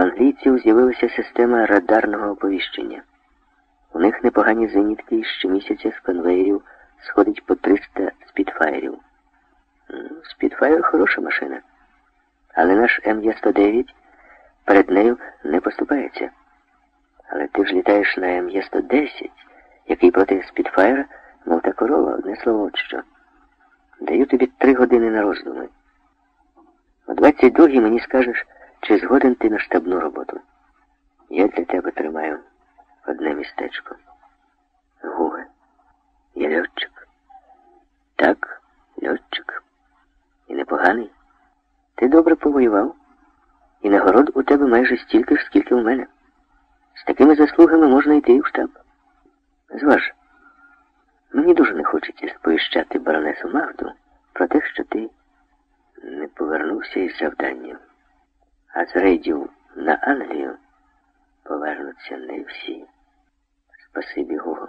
англійців з'явилася система радарного оповіщення. У них непогані зенітки і щомісяця з конвеєрів сходить по 300 спідфаєрів. Спідфаєр хороша машина. Але наш МЄ-109 перед нею не поступається. Але ти ж літаєш на МЄ-110, який проти спідфаєра, мов та корова, одне слово що. Даю тобі три години на роздуми. О 22-й мені скажеш, чи згоден ти на штабну роботу. Я для тебе тримаю одне містечко. Гуге, я льотчик. Так, льотчик. І непоганий. Ти добре повоював, і нагород у тебе майже стільки ж, скільки у мене. З такими заслугами можна йти і в штаб. Зваж, мені дуже не хочеться сповіщати баронесу Магду про те, що ти не повернувся із завданням. А з рейдів на Англію повернуться не всі. Спасибі, Гого.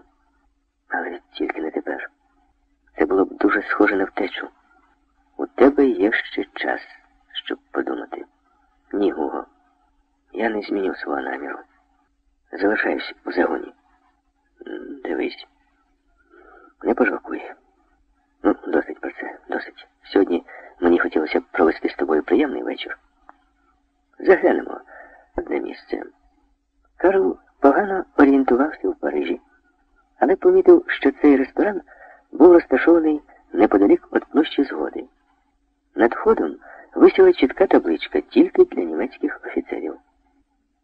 Але тільки не тепер. Це було б дуже схоже на втечу. У тебе є ще час, щоб подумати. Ні, Гуго. Я не зміню свого наміру. Залишаюсь у загоні. Дивись. Не пожалкуй. Ну, досить про це, досить. Сьогодні мені хотілося б провести з тобою приємний вечір. Заглянемо одне місце. Карл погано орієнтувався в Парижі, але помітив, що цей ресторан був розташований неподалік від площі згоди. Над входом висіла чітка табличка тільки для німецьких офіцерів.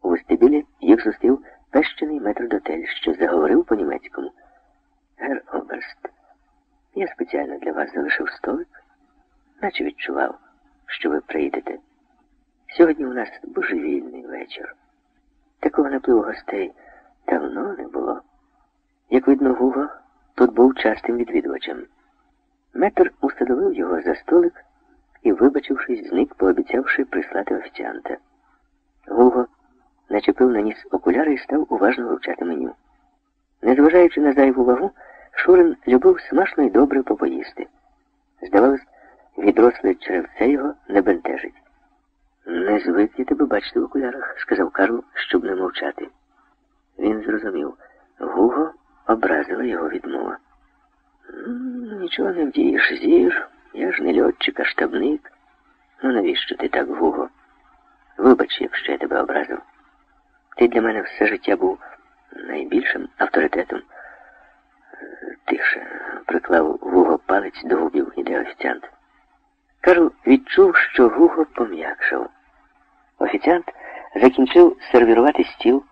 У вестибілі їх зустрів пещений метрдотель, що заговорив по-німецькому. Гер Оберст, я спеціально для вас залишив столик, наче відчував, що ви прийдете. Сьогодні у нас божевільний вечір. Такого напливу гостей давно не було. Як видно, Гуго тут був частим відвідувачем. Метр усадовив його за столик і, вибачившись, зник, пообіцявши прислати офіціанта. Гуго начепив на ніс окуляри і став уважно вивчати меню. Незважаючи на зайву вагу, Шурин любив смачно і добре попоїсти. Здавалось, відросле черевце його не бентежить. Не звик я тебе бачити в окулярах, сказав Карл, щоб не мовчати. Він зрозумів, Гуго образила його відмова. Нічого не вдієш, зір. Я ж не льотчик, а штабник. Ну навіщо ти так, Гуго? Вибач, якщо я тебе образив. Ти для мене все життя був найбільшим авторитетом. Тихше приклав Гуго палець до губів іде офіціант. Карл відчув, що Гуго пом'якшав. Офіціант закінчив сервірувати стіл,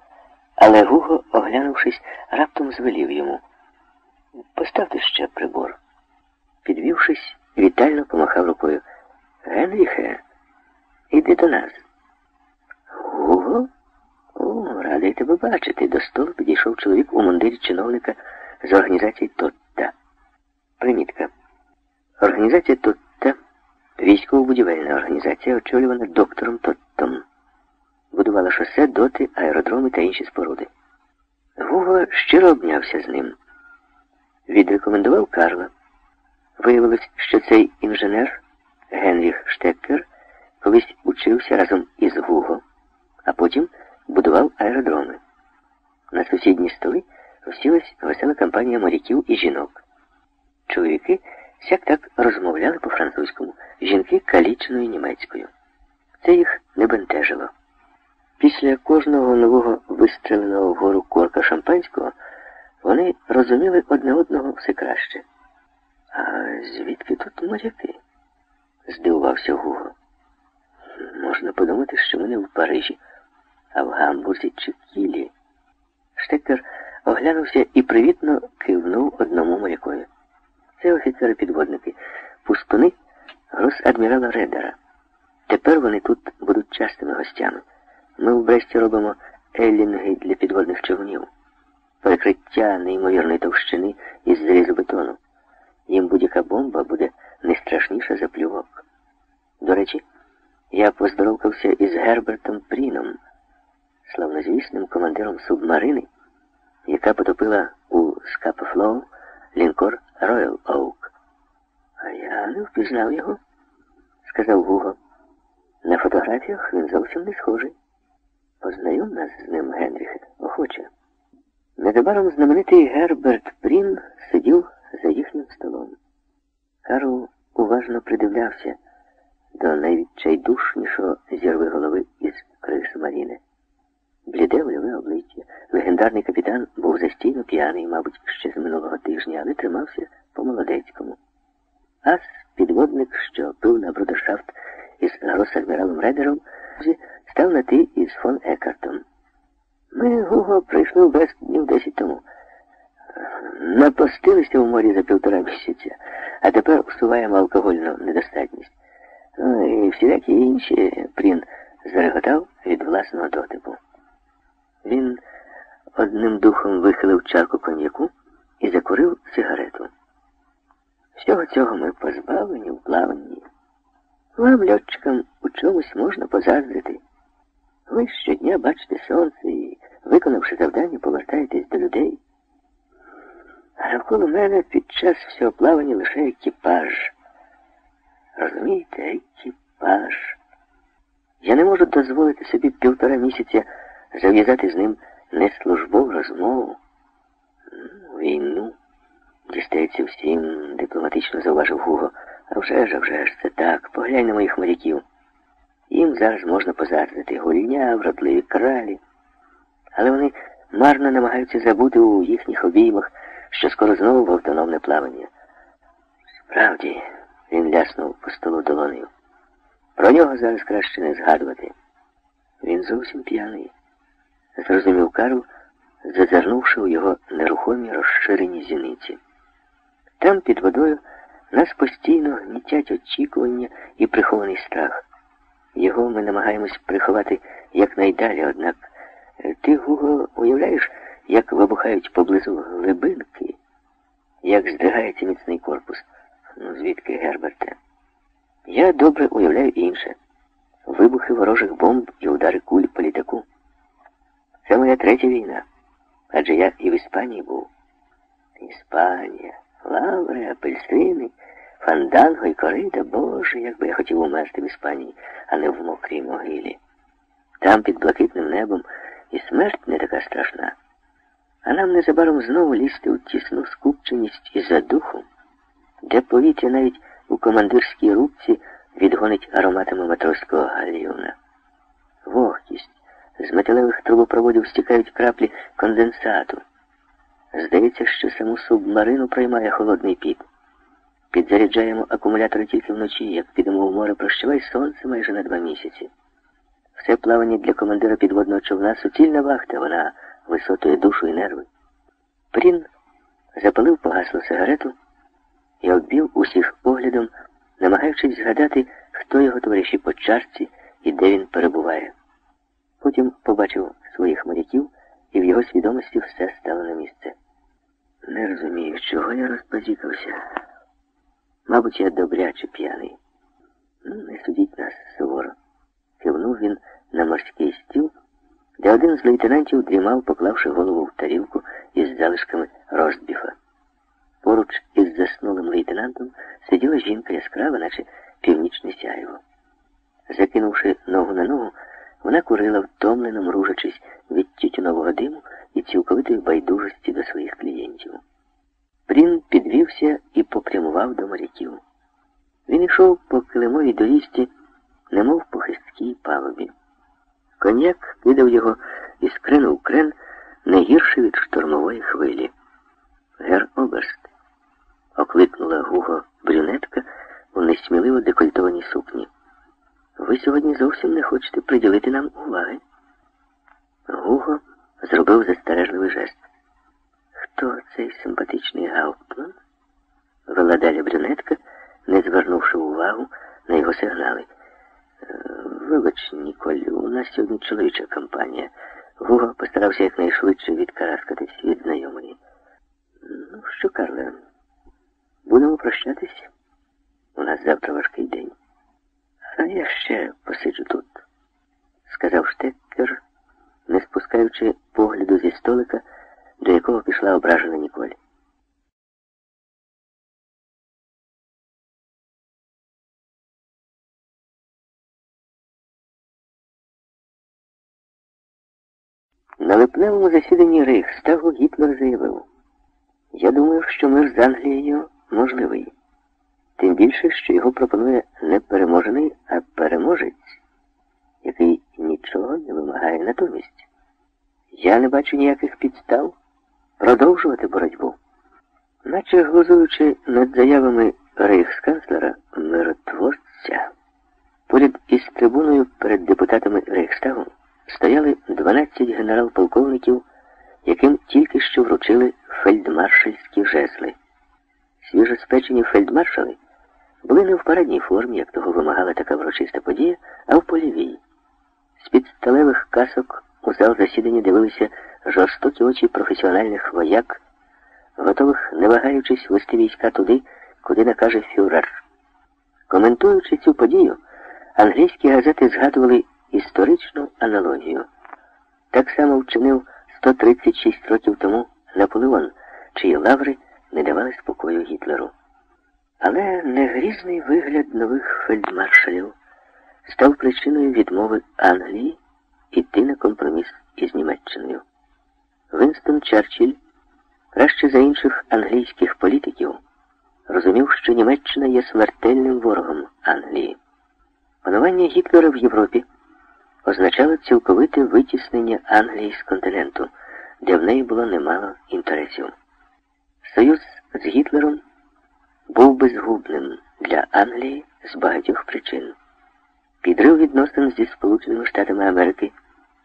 але Гуго, оглянувшись, раптом звелів йому. Поставте ще прибор. Підвівшись, вітально помахав рукою. Генріхе, іди до нас. Гуго? О, радий тебе бачити. До столу підійшов чоловік у мундирі чиновника з організації Тотта. Примітка. Організація Тотта військово-будівельна організація, очолювана доктором Тоттом. Будувала шосе, доти, аеродроми та інші споруди. Гуго щиро обнявся з ним. Відрекомендував Карла. Виявилось, що цей інженер Генріх Штеккер колись учився разом із Гуго, а потім будував аеродроми. На сусідні столи всілась весела компанія моряків і жінок. Чоловіки сяк так розмовляли по-французькому, жінки калічною німецькою. Це їх не бентежило. Після кожного нового вистреленого вгору корка шампанського вони розуміли одне одного все краще. А звідки тут моряки? здивувався Гуго. Можна подумати, що ми не в Парижі, а в Гамбурзі чи Кілі. Штекер оглянувся і привітно кивнув одному морякові. Це офіцери-підводники, пустуни грос-адмірала Редера. Тепер вони тут будуть частими гостями. Ми в Бресті робимо елінги для підводних човнів, перекриття неймовірної товщини із залізобетону. Їм будь-яка бомба буде не страшніша за плювок. До речі, я поздоровкався із Гербертом Пріном, славнозвісним командиром субмарини, яка потопила у Скапа-Флоу лінкор Роял Оук. А я не впізнав його, сказав Гуго. На фотографіях він зовсім не схожий. Познайом нас з ним, Генріхе, охоче. Незабаром знаменитий Герберт Прін сидів за їхнім столом. Карл уважно придивлявся до найвідчайдушнішого зірвиголови із крис Маріни. Бліде вольове обличчя. Легендарний капітан був застійно п'яний, мабуть, ще з минулого тижня, але тримався по-молодецькому. Ас, підводник, що пив на брудершафт із гросадміралом Редером, став на ти із фон Екартом. Ми, Гуго, прийшли в Брест днів десять тому. Напостилися в морі за півтора місяця, а тепер усуваємо алкогольну недостатність. Ну і всілякі інші Прін зареготав від власного дотипу. Він одним духом вихилив чарку коньяку і закурив сигарету. Всього цього ми позбавлені в плаванні. Вам, льотчикам, у чомусь можна позаздрити. Ви щодня бачите сонце і, виконавши завдання, повертаєтесь до людей. А навколо мене під час всього плавання лише екіпаж. Розумієте, екіпаж. Я не можу дозволити собі півтора місяця зав'язати з ним не службову розмову. Війну дістається всім, дипломатично зауважив Гуго. А вже ж, а вже ж, це так. Поглянь на моїх моряків. Їм зараз можна позаздрити гульня, вродливі кралі. Але вони марно намагаються забути у їхніх обіймах, що скоро знову в автономне плавання. Справді, він ляснув по столу долонею. Про нього зараз краще не згадувати. Він зовсім п'яний, зрозумів Карл, зазирнувши у його нерухомі розширені зіниці. Там під водою нас постійно гнітять очікування і прихований страх. Його ми намагаємось приховати якнайдалі, однак ти, Гуго, уявляєш, як вибухають поблизу глибинки, як здригається міцний корпус. Ну, звідки, Герберте? Я добре уявляю інше. Вибухи ворожих бомб і удари куль по літаку. Це моя третя війна. Адже я і в Іспанії був. Іспанія, лаври, апельсини, фанданго і корита. Боже, як би я хотів умерти в Іспанії, а не в мокрій могилі. Там під блакитним небом і смерть не така страшна. А нам незабаром знову лізти у тісну скупченість і задуху, де повітря навіть у командирській рубці відгонить ароматами матросського галіюна. Вогкість. З металевих трубопроводів стікають краплі конденсату. Здається, що саму субмарину приймає холодний піт. Підзаряджаємо акумулятори тільки вночі, як підемо в море, прощавай сонце майже на два місяці. Все плавання для командира підводного човна суцільна вахта, вона висотує душу і нерви. Прін запалив погаслу сигарету і обвів усіх поглядом, намагаючись згадати, хто його товариші по чарці і де він перебуває. Потім побачив своїх моряків, і в його свідомості все стало на місце. Не розумію, чого я розпозікався. Мабуть, я добряче п'яний. Ну, не судіть нас суворо. Кивнув він на морський стіл, де один з лейтенантів дрімав, поклавши голову в тарілку із залишками роздбіфа. Поруч із заснулим лейтенантом сиділа жінка яскрава, наче північне сяйво. Закинувши ногу на ногу, вона курила, втомлено мружачись від тютюнового диму і цілковитої байдужості до своїх клієнтів. Прін підвівся і попрямував до моряків. Він йшов по килимовій дорісті, немов по хисткій палубі. Коньяк кидав його із крену в крен не гірше від штормової хвилі. Гер Оберст окликнула Гуго брюнетка у несміливо декольтованій сукні. Ви сьогодні зовсім не хочете приділити нам уваги. Гуго зробив застережливий жест. Хто цей симпатичний Гауптман? Вела далі брюнетка, не звернувши увагу на його сигнали. Вибач, Ніколь, у нас сьогодні чоловіча компанія. Гуго постарався якнайшвидше відкараскатись від знайомої. Ну що, Карле, будемо прощатись? У нас завтра важкий день. А я ще посиджу тут, сказав Штеккер, не спускаючи погляду зі столика, до якого пішла ображена Ніколь. На липневому засіданні Рейхстагу Гітлер заявив, я думаю, що мир з Англією можливий. Тим більше, що його пропонує не переможений, а переможець, який нічого не вимагає натомість. Я не бачу ніяких підстав продовжувати боротьбу. Наче глузуючи над заявами рейхсканцлера миротворця, поряд із трибуною перед депутатами Рейхстагу стояли 12 генерал-полковників, яким тільки що вручили фельдмаршальські жезли. Свіжоспечені фельдмаршали були не в парадній формі, як того вимагала така врочиста подія, а в польовій. З-під сталевих касок у зал засідання дивилися жорстокі очі професіональних вояк, готових, не вагаючись, вести війська туди, куди накаже фюрер. Коментуючи цю подію, англійські газети згадували історичну аналогію. Так само вчинив 136 років тому Наполеон, чиї лаври не давали спокою Гітлеру. Але негрізний вигляд нових фельдмаршалів став причиною відмови Англії йти на компроміс із Німеччиною. Вінстон Черчилль, краще за інших англійських політиків, розумів, що Німеччина є смертельним ворогом Англії. Панування Гітлера в Європі означало цілковите витіснення Англії з континенту, де в неї було немало інтересів. Союз з Гітлером був безгубним для Англії з багатьох причин. Підрив відносин зі Сполученими Штатами Америки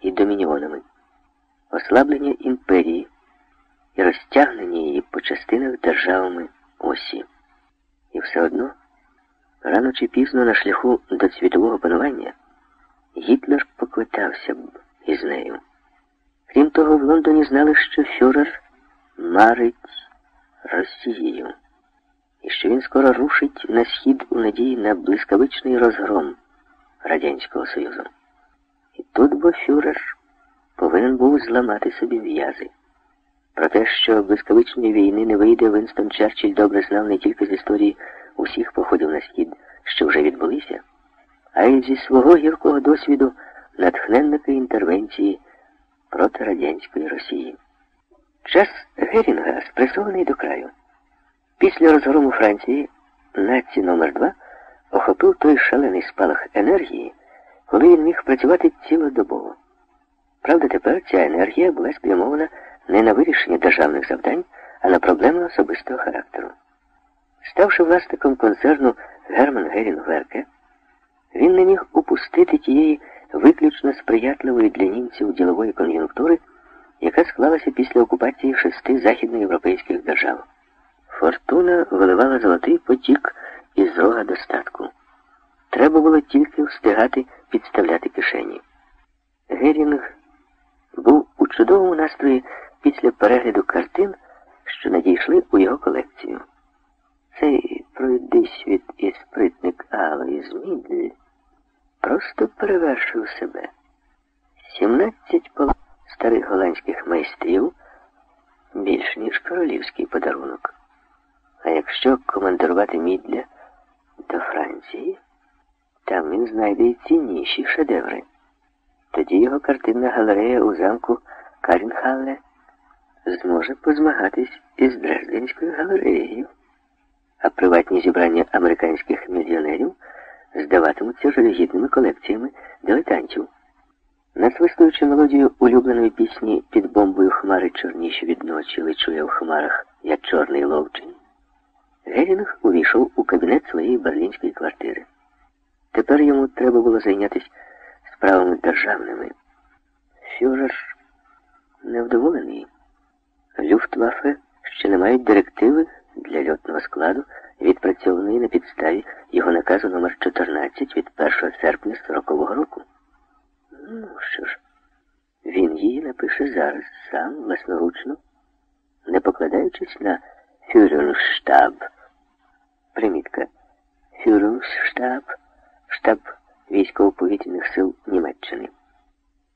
і Домініонами, ослаблення імперії і розтягнення її по частинах державами осі. І все одно, рано чи пізно на шляху до світового панування Гітлер поквитався б із нею. Крім того, в Лондоні знали, що фюрер марить Росією, і що він скоро рушить на схід у надії на блискавичний розгром Радянського Союзу. І тут бо фюрер повинен був зламати собі в'язи. Про те, що блискавичної війни не вийде, Винстон Черчилль добре знав не тільки з історії усіх походів на схід, що вже відбулися, а й зі свого гіркого досвіду натхненника інтервенції проти радянської Росії. Час Герінга спресований до краю. Після розгрому Франції наці номер 2 охопив той шалений спалах енергії, коли він міг працювати цілодобово. Правда, тепер ця енергія була спрямована не на вирішення державних завдань, а на проблеми особистого характеру. Ставши власником концерну Герман Герінг Верке, він не міг упустити тієї виключно сприятливої для німців ділової кон'юнктури, яка склалася після окупації шести західноєвропейських держав. Фортуна виливала золотий потік із рога достатку. Треба було тільки встигати підставляти кишені. Герінг був у чудовому настрої після перегляду картин, що надійшли у його колекцію. Цей пройдисвіт і спритник Алої Змідль просто перевершив себе. Сімнадцять пол старих голландських майстрів більш ніж королівський подарунок. А якщо командирувати мідля до Франції, там він знайде і цінніші шедеври. Тоді його картинна галерея у замку Карінхалле зможе позмагатись із Дрезденською галереєю, а приватні зібрання американських мільйонерів здаватимуться жалюгідними колекціями дилетантів. Насвистуючи мелодію улюбленої пісні під бомбою хмари чорніші від ночі лечу я в хмарах, я чорний ловчий, Герінг увійшов у кабінет своєї берлінської квартири. Тепер йому треба було зайнятися справами державними. Фюрер невдоволений. Люфтваффе ще не мають директиви для льотного складу, відпрацьованої на підставі його наказу номер 14 від 1 серпня 40-го року. Ну що ж, він її напише зараз сам власноручно, не покладаючись на фюрерштаб. Примітка. Фюрерштаб, штаб військово-повітряних сил Німеччини.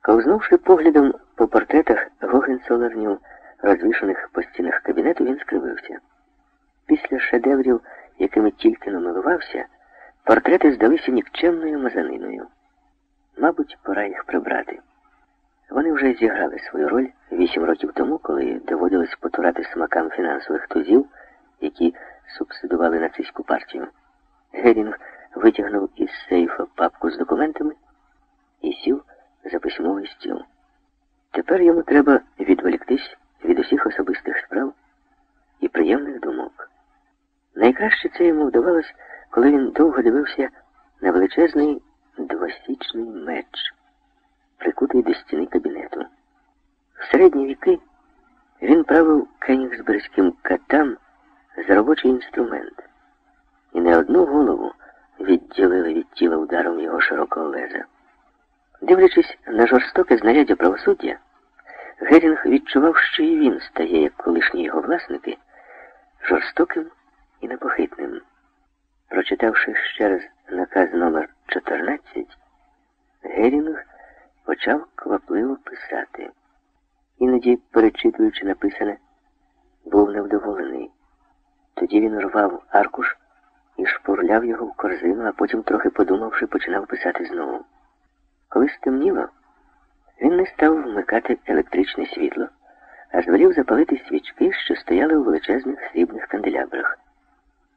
Ковзнувши поглядом по портретах Гогенцолернів, розвішаних по стінах кабінету, він скривився. Після шедеврів, якими тільки намилувався, портрети здалися нікчемною мазаниною. Мабуть, пора їх прибрати. Вони вже зіграли свою роль вісім років тому, коли доводилось потурати смакам фінансових тузів, які субсидували нацистську партію. Герінг витягнув із сейфа папку з документами і сів за письмовий стіл. Тепер йому треба відволіктись від усіх особистих справ і приємних думок. Найкраще це йому вдавалось, коли він довго дивився на величезний двосічний меч, прикутий до стіни кабінету. В середні віки він правив кенігсберзьким катам за робочий інструмент, і не одну голову відділили від тіла ударом його широкого леза. Дивлячись на жорстоке знаряддя правосуддя, Герінг відчував, що і він стає, як колишні його власники, жорстоким і непохитним. Прочитавши ще раз наказ номер 14, Герінг почав квапливо писати. Іноді, перечитуючи написане, був невдоволений. Тоді він рвав аркуш і шпурляв його в корзину, а потім, трохи подумавши, починав писати знову. Коли стемніло, він не став вмикати електричне світло, а звелів запалити свічки, що стояли у величезних срібних канделябрах.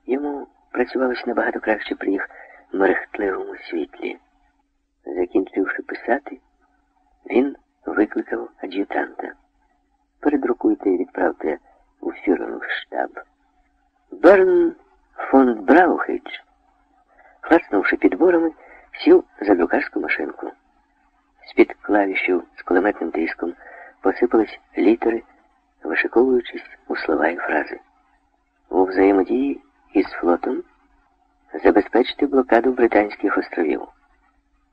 Йому працювалося набагато краще при їх мерехтливому світлі. Закінчивши писати, він викликав ад'ютанта. Передрукуйте і відправте у штаб. Берн фон Браухич, класнувши підборами, сів за друкарську машинку. З-під клавішів з кулеметним тиском посипались літери, вишиковуючись у слова і фрази. У взаємодії із флотом забезпечити блокаду Британських островів,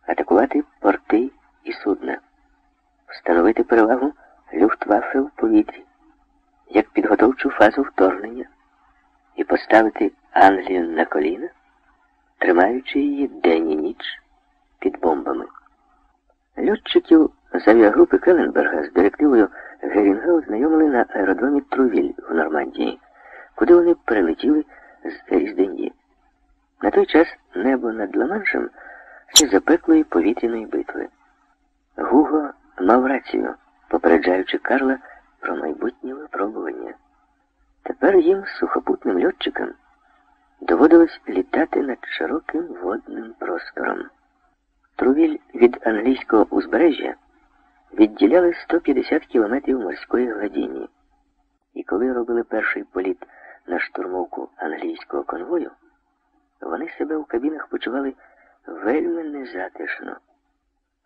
атакувати порти і судна, встановити перевагу Люфтваффе в повітрі як підготовчу фазу вторгнення і поставити Англію на коліна, тримаючи її день і ніч під бомбами. Льотчиків з авіагрупи Келленберга з директивою Герінга ознайомили на аеродромі Трувіль в Нормандії, куди вони прилетіли з Різденді. На той час небо над Ла-Маншем ще запеклої повітряної битви. Гуго мав рацію, попереджаючи Карла про майбутнє випробування. Тепер їм, сухопутним льотчикам, доводилось літати над широким водним простором. Трувіль від англійського узбережжя відділяли 150 кілометрів морської гладіні. І коли робили перший політ на штурмовку англійського конвою, вони себе у кабінах почували вельми незатишно.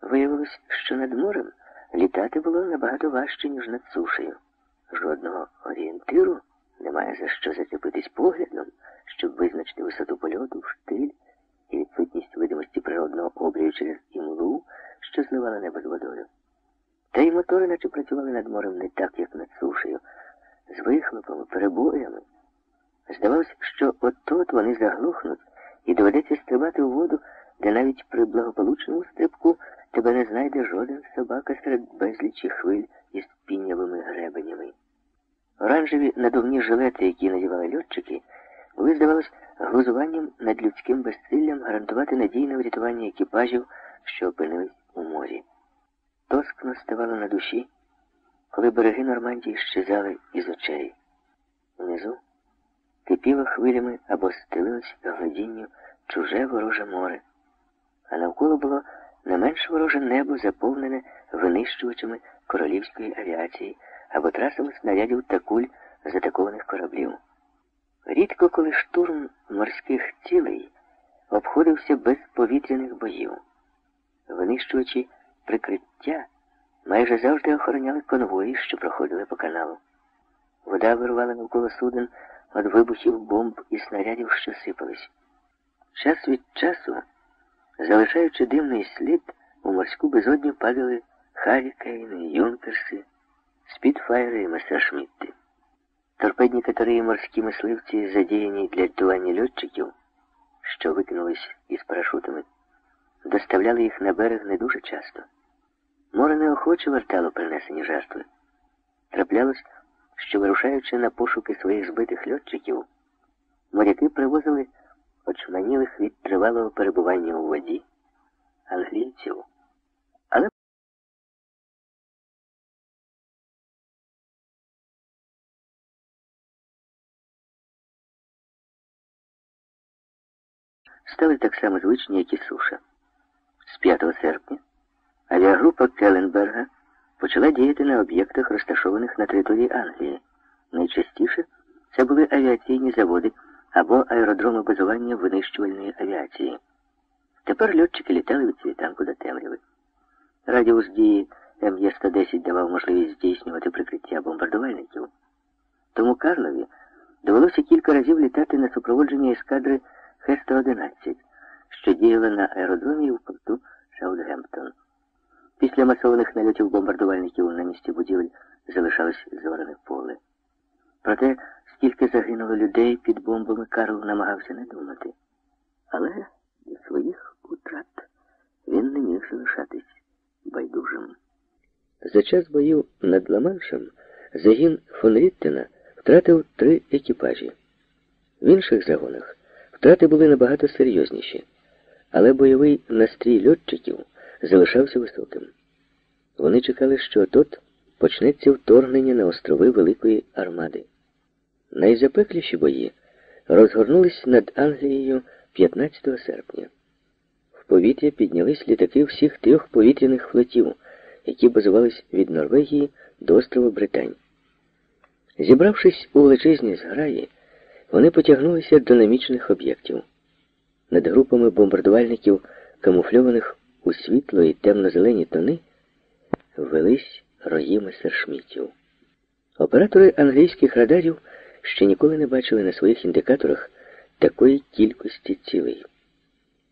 Виявилось, що над морем літати було набагато важче, ніж над сушею. Жодного орієнтиру немає за що зацепитись поглядом, щоб визначити висоту польоту, штиль і відсутність видимості природного обрію через імлу, що зливала небо з водою. Та й мотори наче працювали над морем не так, як над сушею, з вихлопами, перебоями. Здавалося, що от-от вони заглухнуть і доведеться стрибати у воду, де навіть при благополучному стрибку тебе не знайде жоден собака серед безлічі хвиль із пінявими гребенями. Оранжеві надувні жилети, які надівали льотчики, були, здавалось, глузуванням над людським безсиллям гарантувати надійне врятування екіпажів, що опинились у морі. Тоскно ставало на душі, коли береги Нормандії щезали із очей. Внизу кипіло хвилями або стелилось гладінню чуже вороже море, а навколо було не менш вороже небо, заповнене винищувачами королівської авіації або трасами снарядів та куль затакованих кораблів. Рідко коли штурм морських цілей обходився без повітряних боїв. Винищувачі прикриття майже завжди охороняли конвої, що проходили по каналу. Вода вирувала навколо суден від вибухів бомб і снарядів, що сипались. Час від часу, залишаючи димний слід, у морську безодню падали Харікейни, Юнкерси, Спідфайри і Месершмітти. Торпедні катери і морські мисливці, задіяні для рятування льотчиків, що викинулись із парашутами, доставляли їх на берег не дуже часто. Море неохоче вертало принесені жертви. Траплялось, що, вирушаючи на пошуки своїх збитих льотчиків, моряки привозили очманілих від тривалого перебування у воді англійців. Але стали так само звичні, як і суша. З 5 серпня авіагрупа Келленберга почала діяти на об'єктах, розташованих на території Англії. Найчастіше це були авіаційні заводи або аеродроми базування винищувальної авіації. Тепер льотчики літали від світанку до темряви. Радіус дії МЄ-110 давав можливість здійснювати прикриття бомбардувальників. Тому Карлові довелося кілька разів літати на супроводження ескадри Х-111, що діяла на аеродромі в порту Саутгемптон. Після масованих нальотів бомбардувальників на місці будівель залишалось зорене поле. Проте, скільки загинуло людей під бомбами, Карл намагався не думати. Але до своїх утрат він не міг залишатись байдужим. За час боїв над Ла-Маншем загін фон Ріттена втратив три екіпажі. В інших загонах втрати були набагато серйозніші, але бойовий настрій льотчиків залишався високим. Вони чекали, що тут почнеться вторгнення на острови Великої Армади. Найзапекліші бої розгорнулись над Англією 15 серпня. В повітря піднялись літаки всіх трьох повітряних флотів, які базувались від Норвегії до острова Британь. Зібравшись у величезній зграї, вони потягнулися до намічених об'єктів. Над групами бомбардувальників, камуфльованих у світло і темно-зелені тони, велись рої месершмітів. Оператори англійських радарів ще ніколи не бачили на своїх індикаторах такої кількості цілей.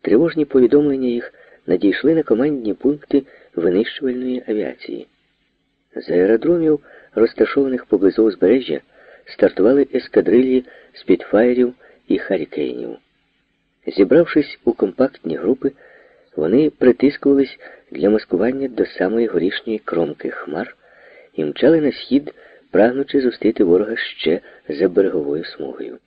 Тривожні повідомлення їх надійшли на командні пункти винищувальної авіації. З аеродромів, розташованих поблизу узбережжя, стартували ескадрильї спідфайрів і харікейнів. Зібравшись у компактні групи, вони притискувались для маскування до самої горішньої кромки хмар і мчали на схід, прагнучи зустріти ворога ще за береговою смугою.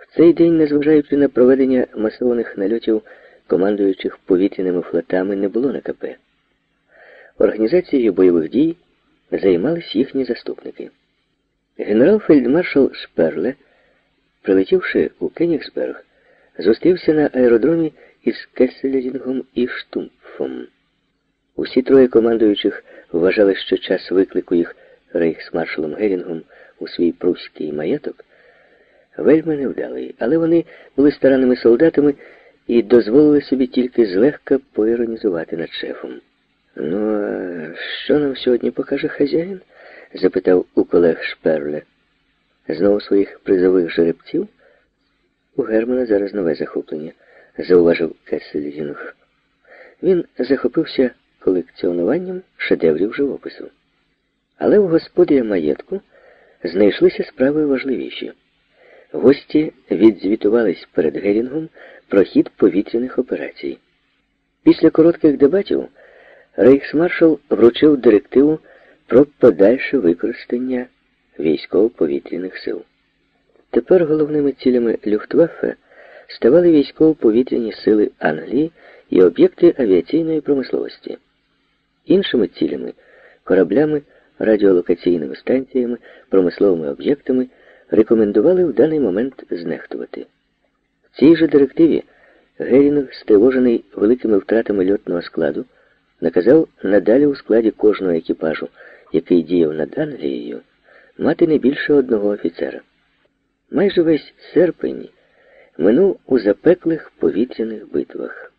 В цей день, незважаючи на проведення масованих нальотів, командуючих повітряними флотами, не було на КП. Організацією бойових дій займались їхні заступники. Генерал-фельдмаршал Шперле, прилетівши у Кенігсберг, зустрівся на аеродромі із Кеселінгом і Штумфом. Усі троє командуючих вважали, що час виклику їх рейхсмаршалом Герінгом у свій прусський маєток вельми невдалий, але вони були старанними солдатами і дозволили собі тільки злегка поіронізувати над шефом. Ну, а що нам сьогодні покаже хазяїн? запитав у колег Шперле. Знову своїх призових жеребців? У Германа зараз нове захоплення, зауважив Кесселізінг. Він захопився колекціонуванням шедеврів живопису. Але у господаря маєтку знайшлися справи важливіші. Гості відзвітувались перед Герінгом про хід повітряних операцій. Після коротких дебатів рейхсмаршал вручив директиву про подальше використання військово-повітряних сил. Тепер головними цілями Люфтваффе ставали військово-повітряні сили Англії і об'єкти авіаційної промисловості. Іншими цілями кораблями, радіолокаційними станціями, промисловими об'єктами рекомендували в даний момент знехтувати. В цій же директиві Герінг, стривожений великими втратами льотного складу, наказав надалі у складі кожного екіпажу, який діяв над Англією, мати не більше одного офіцера. Майже весь серпень минув у запеклих повітряних битвах.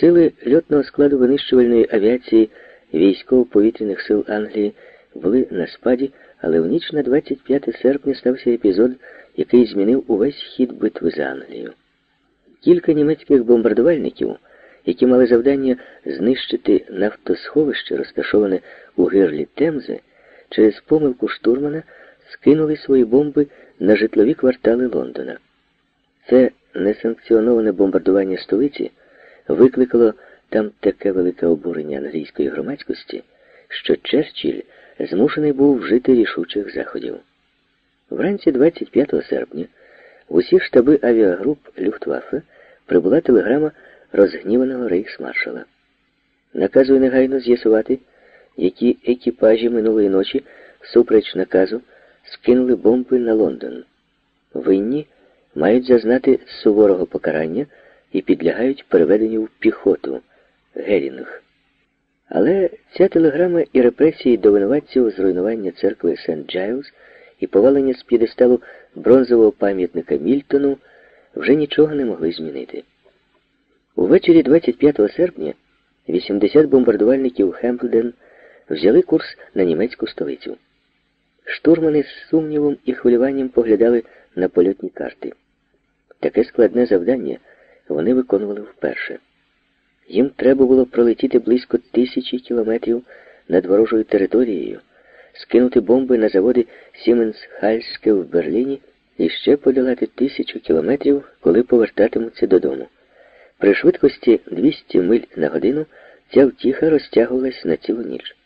Сили льотного складу винищувальної авіації військово-повітряних сил Англії були на спаді, але в ніч на 25 серпня стався епізод, який змінив увесь хід битви за Англію. Кілька німецьких бомбардувальників, які мали завдання знищити нафтосховище, розташоване у гирлі Темзи, через помилку штурмана скинули свої бомби на житлові квартали Лондона. Це несанкціоноване бомбардування столиці викликало там таке велике обурення англійської громадськості, що Черчилль змушений був вжити рішучих заходів. Вранці 25 серпня в усі штаби авіагруп Люфтваффе прибула телеграма розгніваного рейхсмаршала. Наказує негайно з'ясувати, які екіпажі минулої ночі, супереч наказу, скинули бомби на Лондон. Винні мають зазнати суворого покарання і підлягають переведенню в піхоту Герінг. Але ця телеграма і репресії до винуватців зруйнування церкви Сент Джайлз і повалення з п'єдесталу бронзового пам'ятника Мільтону вже нічого не могли змінити. Увечері 25 серпня 80 бомбардувальників Хемплден взяли курс на німецьку столицю. Штурмани з сумнівом і хвилюванням поглядали на польотні карти. Таке складне завдання вони виконували вперше. Їм треба було пролетіти близько тисячі кілометрів над ворожою територією, скинути бомби на заводи Сіменс Хальське в Берліні і ще подолати тисячу кілометрів, коли повертатимуться додому. При швидкості 200 миль на годину ця втіха розтягувалась на цілу ніч.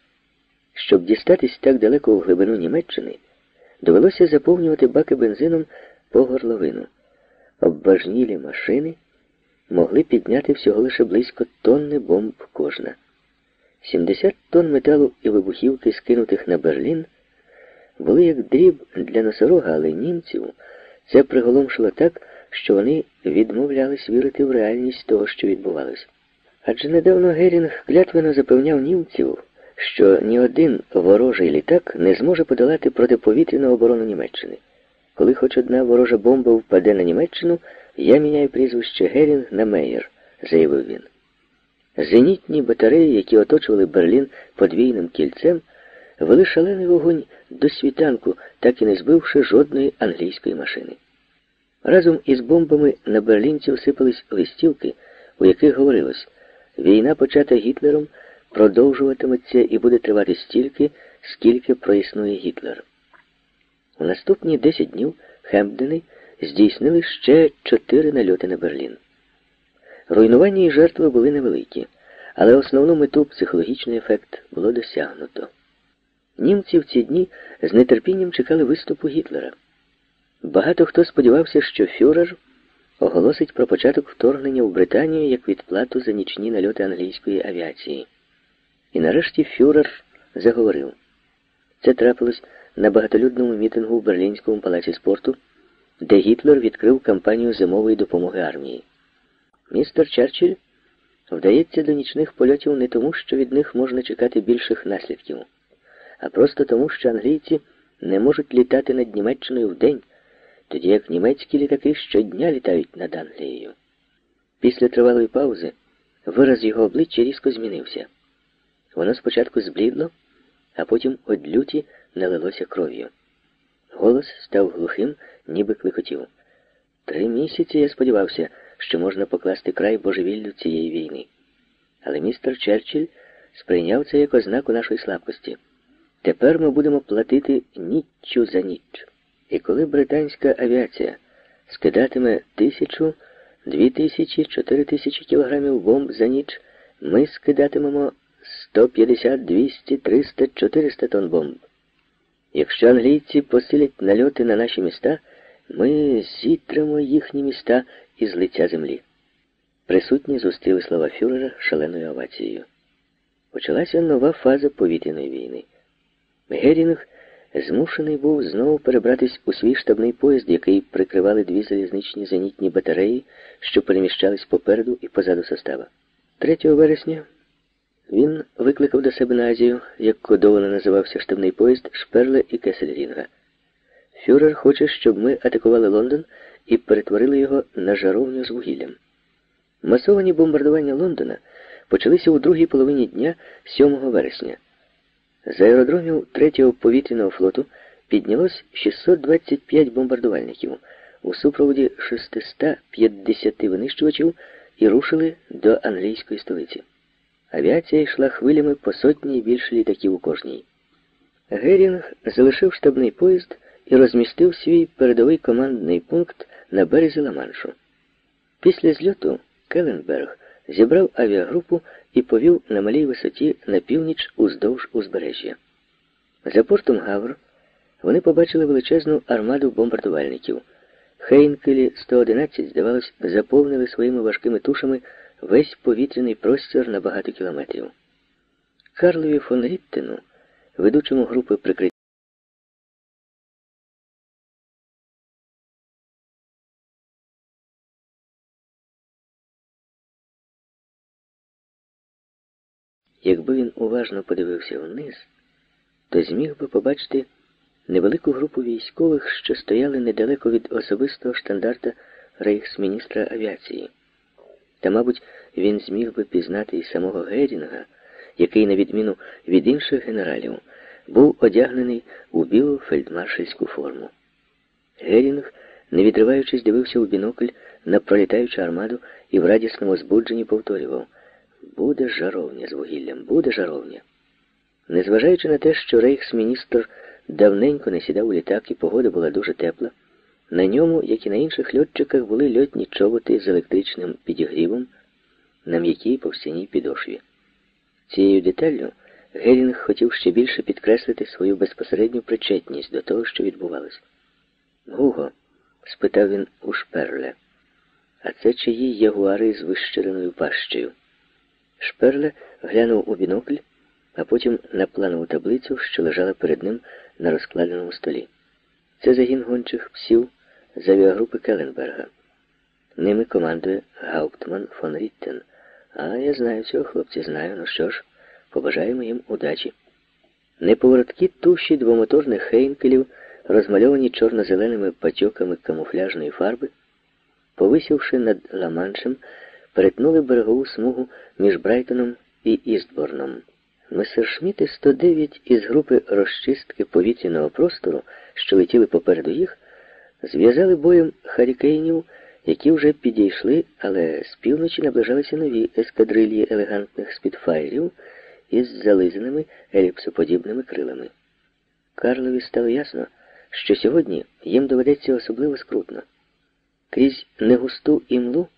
Щоб дістатись так далеко в глибину Німеччини, довелося заповнювати баки бензином по горловину. Обважнілі машини могли підняти всього лише близько тонни бомб кожна. 70 тонн металу і вибухівки, скинутих на Берлін, були як дріб для носорога, але німців це приголомшило так, що вони відмовлялись вірити в реальність того, що відбувалося. Адже недавно Герінг клятвено запевняв німців, що ні один ворожий літак не зможе подолати протиповітряну оборону Німеччини. Коли хоч одна ворожа бомба впаде на Німеччину, я міняю прізвище Герінг на Мейєр, заявив він. Зенітні батареї, які оточували Берлін подвійним кільцем, вели шалений вогонь до світанку, так і не збивши жодної англійської машини. Разом із бомбами на берлінців сипались листівки, у яких говорилось, війна, почата Гітлером, продовжуватиметься і буде тривати стільки, скільки проіснує Гітлер. У наступні 10 днів Хемпдени здійснили ще чотири нальоти на Берлін. Руйнування і жертви були невеликі, але основну мету психологічний ефект було досягнуто. Німці в ці дні з нетерпінням чекали виступу Гітлера. Багато хто сподівався, що фюрер оголосить про початок вторгнення в Британію як відплату за нічні нальоти англійської авіації. І нарешті фюрер заговорив. Це трапилось на багатолюдному мітингу в Берлінському палаці спорту, де Гітлер відкрив кампанію зимової допомоги армії. Містер Черчилль вдається до нічних польотів не тому, що від них можна чекати більших наслідків, а просто тому, що англійці не можуть літати над Німеччиною вдень, тоді як німецькі літаки щодня літають над Англією. Після тривалої паузи вираз його обличчя різко змінився. Воно спочатку зблідло, а потім од люті налилося кров'ю. Голос став глухим, ніби кликотів. Три місяці я сподівався, що можна покласти край божевіллю цієї війни. Але містер Черчилль сприйняв це як ознаку нашої слабкості. Тепер ми будемо платити ніччю за ніч. І коли британська авіація скидатиме тисячу, дві тисячі, чотири тисячі кілограмів бомб за ніч, ми скидатимемо 150, 200, 300, 400 тонн бомб. Якщо англійці посилять нальоти на наші міста, ми зітримо їхні міста із лиця землі. Присутні зустріли слова фюрера шаленою овацією. Почалася нова фаза повітряної війни. Герінг змушений був знову перебратись у свій штабний поїзд, який прикривали дві залізничні зенітні батареї, що переміщались попереду і позаду состава. 3 вересня він викликав до себе на Азію, як кодовано називався штабний поїзд Шперле і Кесельрінга. Фюрер хоче, щоб ми атакували Лондон і перетворили його на жаровню з вугіллям. Масовані бомбардування Лондона почалися у другій половині дня 7 вересня. З аеродромів 3-го повітряного флоту піднялось 625 бомбардувальників у супроводі 650 винищувачів і рушили до англійської столиці. Авіація йшла хвилями по сотні і більше літаків у кожній. Герінг залишив штабний поїзд і розмістив свій передовий командний пункт на березі Ла-Маншу. Після зльоту Келленберг зібрав авіагрупу і повів на малій висоті на північ уздовж узбережжя. За портом Гавр вони побачили величезну армаду бомбардувальників. Хейнкелі 111, здавалось, заповнили своїми важкими тушами весь повітряний простір на багато кілометрів. Карлові фон Ріттену, ведучому групи прикриття, Якби він уважно подивився вниз, то зміг би побачити невелику групу військових, що стояли недалеко від особистого штандарта рейхсміністра авіації. Та, мабуть, він зміг би пізнати і самого Герінга, який, на відміну від інших генералів, був одягнений у білу фельдмаршальську форму. Герінг, не відриваючись, дивився у бінокль на пролітаючу армаду і в радісному збудженні повторював Буде жаровня з вугіллям, буде жаровня. Незважаючи на те, що рейхсміністр давненько не сідав у літак і погода була дуже тепла, на ньому, як і на інших льотчиках, були льотні чоботи з електричним підігрівом на м'якій повстяній підошві. Цією деталлю Герінг хотів ще більше підкреслити свою безпосередню причетність до того, що відбувалося. Гуго, спитав він у Шперле, а це чиї ягуари з вищиреною пащею? Шперле глянув у бінокль, а потім на планову таблицю, що лежала перед ним на розкладеному столі. Це загін гончих псів авіагрупи Келленберга. Ними командує Гауптман фон Ріттен. А я знаю цього, хлопці, знаю. Ну що ж, побажаємо їм удачі. Неповороткі туші двомоторних хейнкелів, розмальовані чорно-зеленими патьоками камуфляжної фарби, повисівши над Ла-Маншем, перетнули берегову смугу між Брайтоном і Істборном. Месершміти 109 із групи розчистки повітряного простору, що летіли попереду їх, зв'язали боєм харікейнів, які вже підійшли, але з півночі наближалися нові ескадрильї елегантних спідфайрів із зализаними еліпсоподібними крилами. Карлові стало ясно, що сьогодні їм доведеться особливо скрутно. Крізь негусту імлу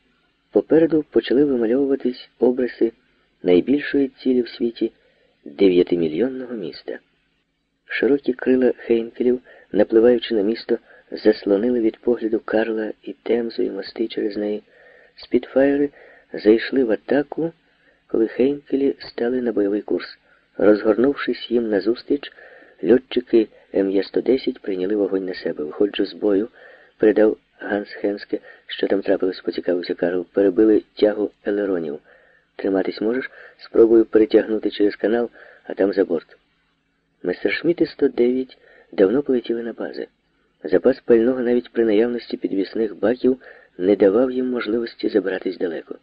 попереду почали вимальовуватись обриси найбільшої цілі в світі дев'ятимільйонного міста. Широкі крила Хейнкелів, напливаючи на місто, заслонили від погляду Карла і Темзу, і мости через неї. Спідфайри зайшли в атаку, коли Хейнкелі стали на бойовий курс. Розгорнувшись їм назустріч, льотчики МЯ-110 прийняли вогонь на себе. Виходжу з бою, передав Ганс Хенске, що там трапилось, поцікавився Карл. Перебили тягу елеронів. Триматись можеш? Спробую перетягнути через канал, а там за борт. Местершміти 109 давно полетіли на бази. Запас пального навіть при наявності підвісних баків не давав їм можливості забиратись далеко.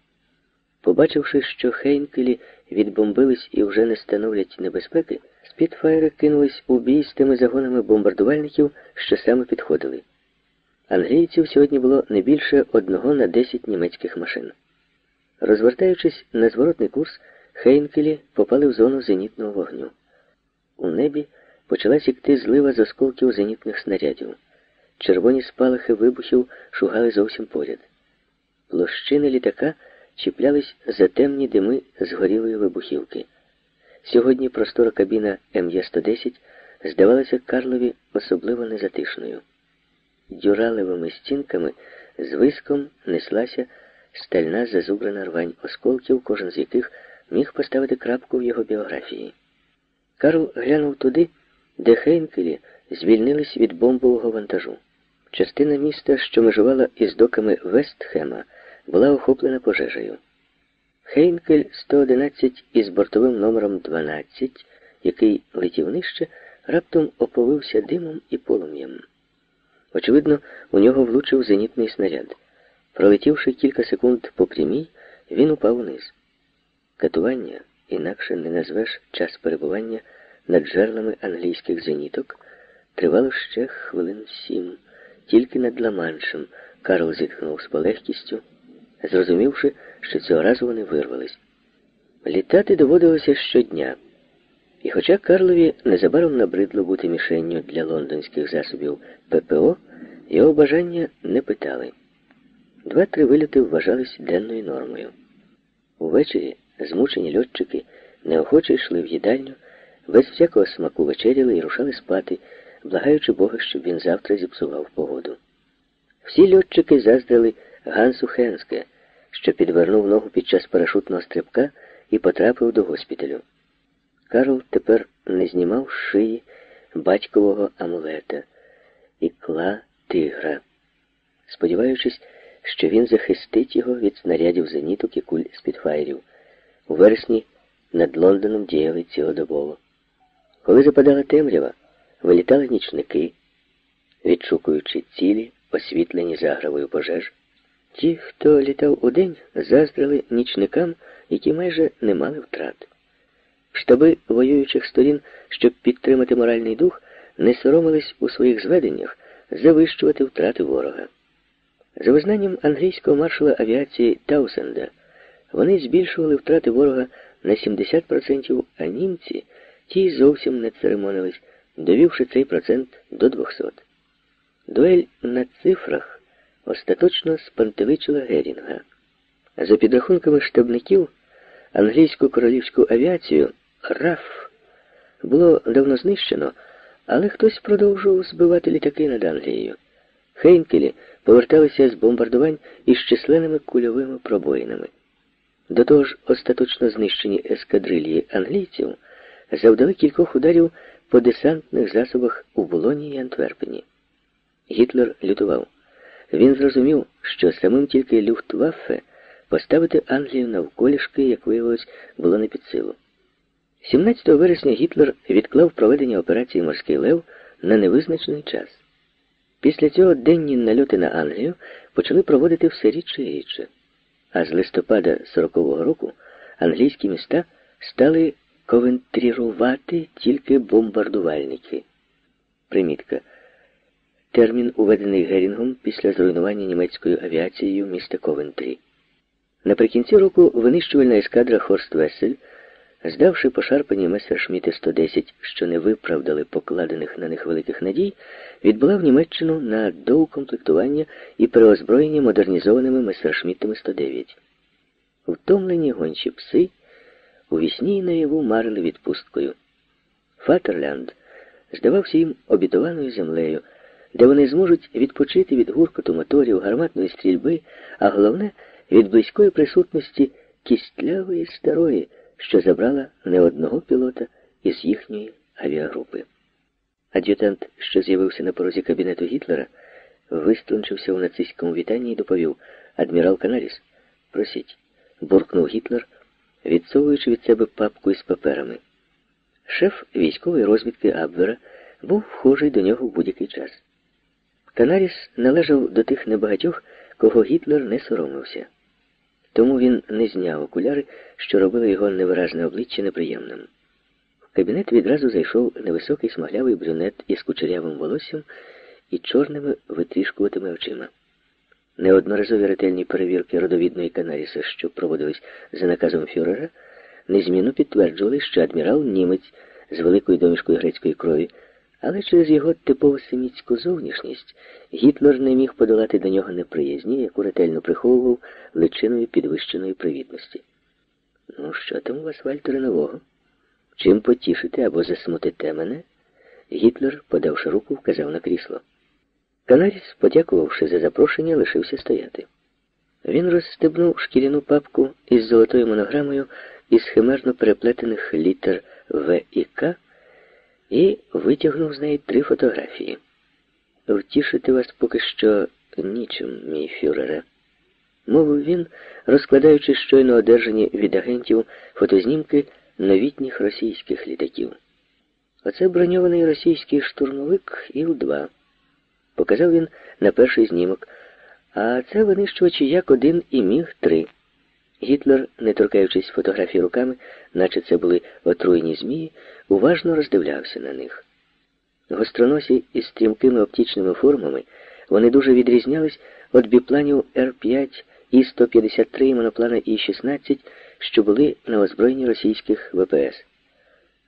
Побачивши, що Хейнкелі відбомбились і вже не становлять небезпеки, спідфайри кинулись у бій з тими загонами бомбардувальників, що саме підходили. Англійців сьогодні було не більше одного на десять німецьких машин. Розвертаючись на зворотний курс, Хейнкелі попали в зону зенітного вогню. У небі почала сікти злива з осколків зенітних снарядів. Червоні спалахи вибухів шугали зовсім поряд. Площини літака чіплялись за темні дими згорілої вибухівки. Сьогодні простора кабіна МЄ-110 здавалася Карлові особливо незатишною. Дюралевими стінками з виском неслася стальна зазубрана рвань осколків, кожен з яких міг поставити крапку в його біографії. Карл глянув туди, де Хейнкелі звільнились від бомбового вантажу. Частина міста, що межувала із доками Вестхема, була охоплена пожежею. Хейнкель 111 із бортовим номером 12, який летів нижче, раптом оповився димом і полум'ям. Очевидно, у нього влучив зенітний снаряд. Пролетівши кілька секунд по прямій, він упав униз. Катування, інакше не назвеш час перебування над жерлами англійських зеніток, тривало ще хвилин сім. Тільки над Ламаншем Карл зітхнув з полегкістю, зрозумівши, що цього разу вони вирвались. Літати доводилося щодня. І хоча Карлові незабаром набридло бути мішенню для лондонських засобів ППО, його бажання не питали. Два-три вильоти вважались денною нормою. Увечері змучені льотчики неохоче йшли в їдальню, без всякого смаку вечеряли і рушали спати, благаючи Бога, щоб він завтра зіпсував погоду. Всі льотчики заздрили Гансу Хенске, що підвернув ногу під час парашутного стрибка і потрапив до госпіталю. Карл тепер не знімав з шиї батькового амулета і кла тигра, сподіваючись, що він захистить його від снарядів зеніток і куль спідфайрів. У вересні над Лондоном діяли цілодобово. Коли западала темрява, вилітали нічники, відшукуючи цілі, освітлені загравою пожеж. Ті, хто літав удень, заздрили нічникам, які майже не мали втрат. Штаби воюючих сторін, щоб підтримати моральний дух, не соромились у своїх зведеннях завищувати втрати ворога. За визнанням англійського маршала авіації Таусенда, вони збільшували втрати ворога на 70%, а німці ті зовсім не церемонились, довівши цей процент до 200. Дуель на цифрах остаточно спантеличила Герінга. За підрахунками штабників, англійську королівську авіацію РАФ було давно знищено, але хтось продовжував збивати літаки над Англією. Хейнкелі поверталися з бомбардувань із численними кульовими пробоїнами. До того ж, остаточно знищені ескадрилії англійців завдали кількох ударів по десантних засобах у Болоні і Антверпені. Гітлер лютував. Він зрозумів, що самим тільки Люфтваффе поставити Англію навколішки, як виявилось, було не під силу. 17 вересня Гітлер відклав проведення операції Морський Лев на невизначений час. Після цього денні нальоти на Англію почали проводити все рідше і рідше. А з листопада 40-го року англійські міста стали ковентрірувати тільки бомбардувальники. Примітка. Термін, уведений Герінгом після зруйнування німецькою авіацією міста Ковентрі. Наприкінці року винищувальна ескадра Хорст Весель, здавши пошарпані Месершміти 110, що не виправдали покладених на них великих надій, відбула в Німеччину на доукомплектування і переозброєння модернізованими Месершміттами 109. Втомлені гончі пси у вісні наяву марили відпусткою. Фатерлянд здавався їм обітованою землею, де вони зможуть відпочити від гуркоту моторів, гарматної стрільби, а головне від близької присутності кістлявої старої, що забрала не одного пілота із їхньої авіагрупи. Ад'ютант, що з'явився на порозі кабінету Гітлера, вистлончився у нацистському вітанні і доповів адмірал Канаріс, просіть, буркнув Гітлер, відсовуючи від себе папку із паперами. Шеф військової розвідки Абвера був вхожий до нього в будь-який час. Канаріс належав до тих небагатьох, кого Гітлер не соромився. Тому він не зняв окуляри, що робили його невиразне обличчя неприємним. В кабінет відразу зайшов невисокий смаглявий брюнет із кучерявим волоссям і чорними витрішкуватими очима. Неодноразові ретельні перевірки родовідної Канаріса, що проводились за наказом фюрера, незмінно підтверджували, що адмірал німець з великою домішкою грецької крові, але через його типово семітську зовнішність Гітлер не міг подолати до нього неприязні, яку ретельно приховував личиною підвищеної привітності. Ну, що там у вас, Вальтере, нового? Чим потішите або засмутите мене? Гітлер, подавши руку, вказав на крісло. Канаріс, подякувавши за запрошення, лишився стояти. Він розстебнув шкіряну папку із золотою монограмою із химерно переплетених літер В і К і витягнув з неї три фотографії. Втішити вас поки що нічим, мій фюрере, мовив він, розкладаючи щойно одержані від агентів фотознімки новітніх російських літаків. Оце броньований російський штурмовик Іл-2. Показав він на перший знімок. А це винищувачі Як-1 і Міг-3. Гітлер, не торкаючись фотографії руками, наче це були отруєні змії, уважно роздивлявся на них. Гостроносі із стрімкими оптичними формами вони дуже відрізнялись від біпланів Р-5 І-153 і моноплана І-16, що були на озброєнні російських ВПС.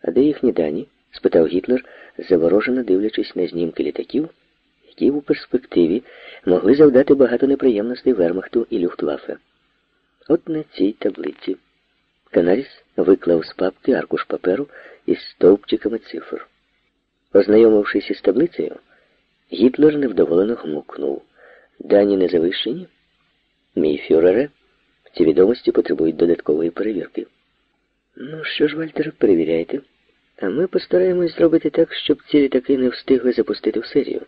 А де їхні дані? спитав Гітлер, заворожено дивлячись на знімки літаків, які у перспективі могли завдати багато неприємностей Вермахту і Люфтваффе. От на цій таблиці. Канаріс виклав з папки аркуш паперу із стовпчиками цифр. Ознайомившись із таблицею, Гітлер невдоволено гмукнув. Дані не завищені? Мій фюрере, ці відомості потребують додаткової перевірки. Ну що ж, Вальтер, перевіряйте. А ми постараємось зробити так, щоб ці літаки не встигли запустити в серію.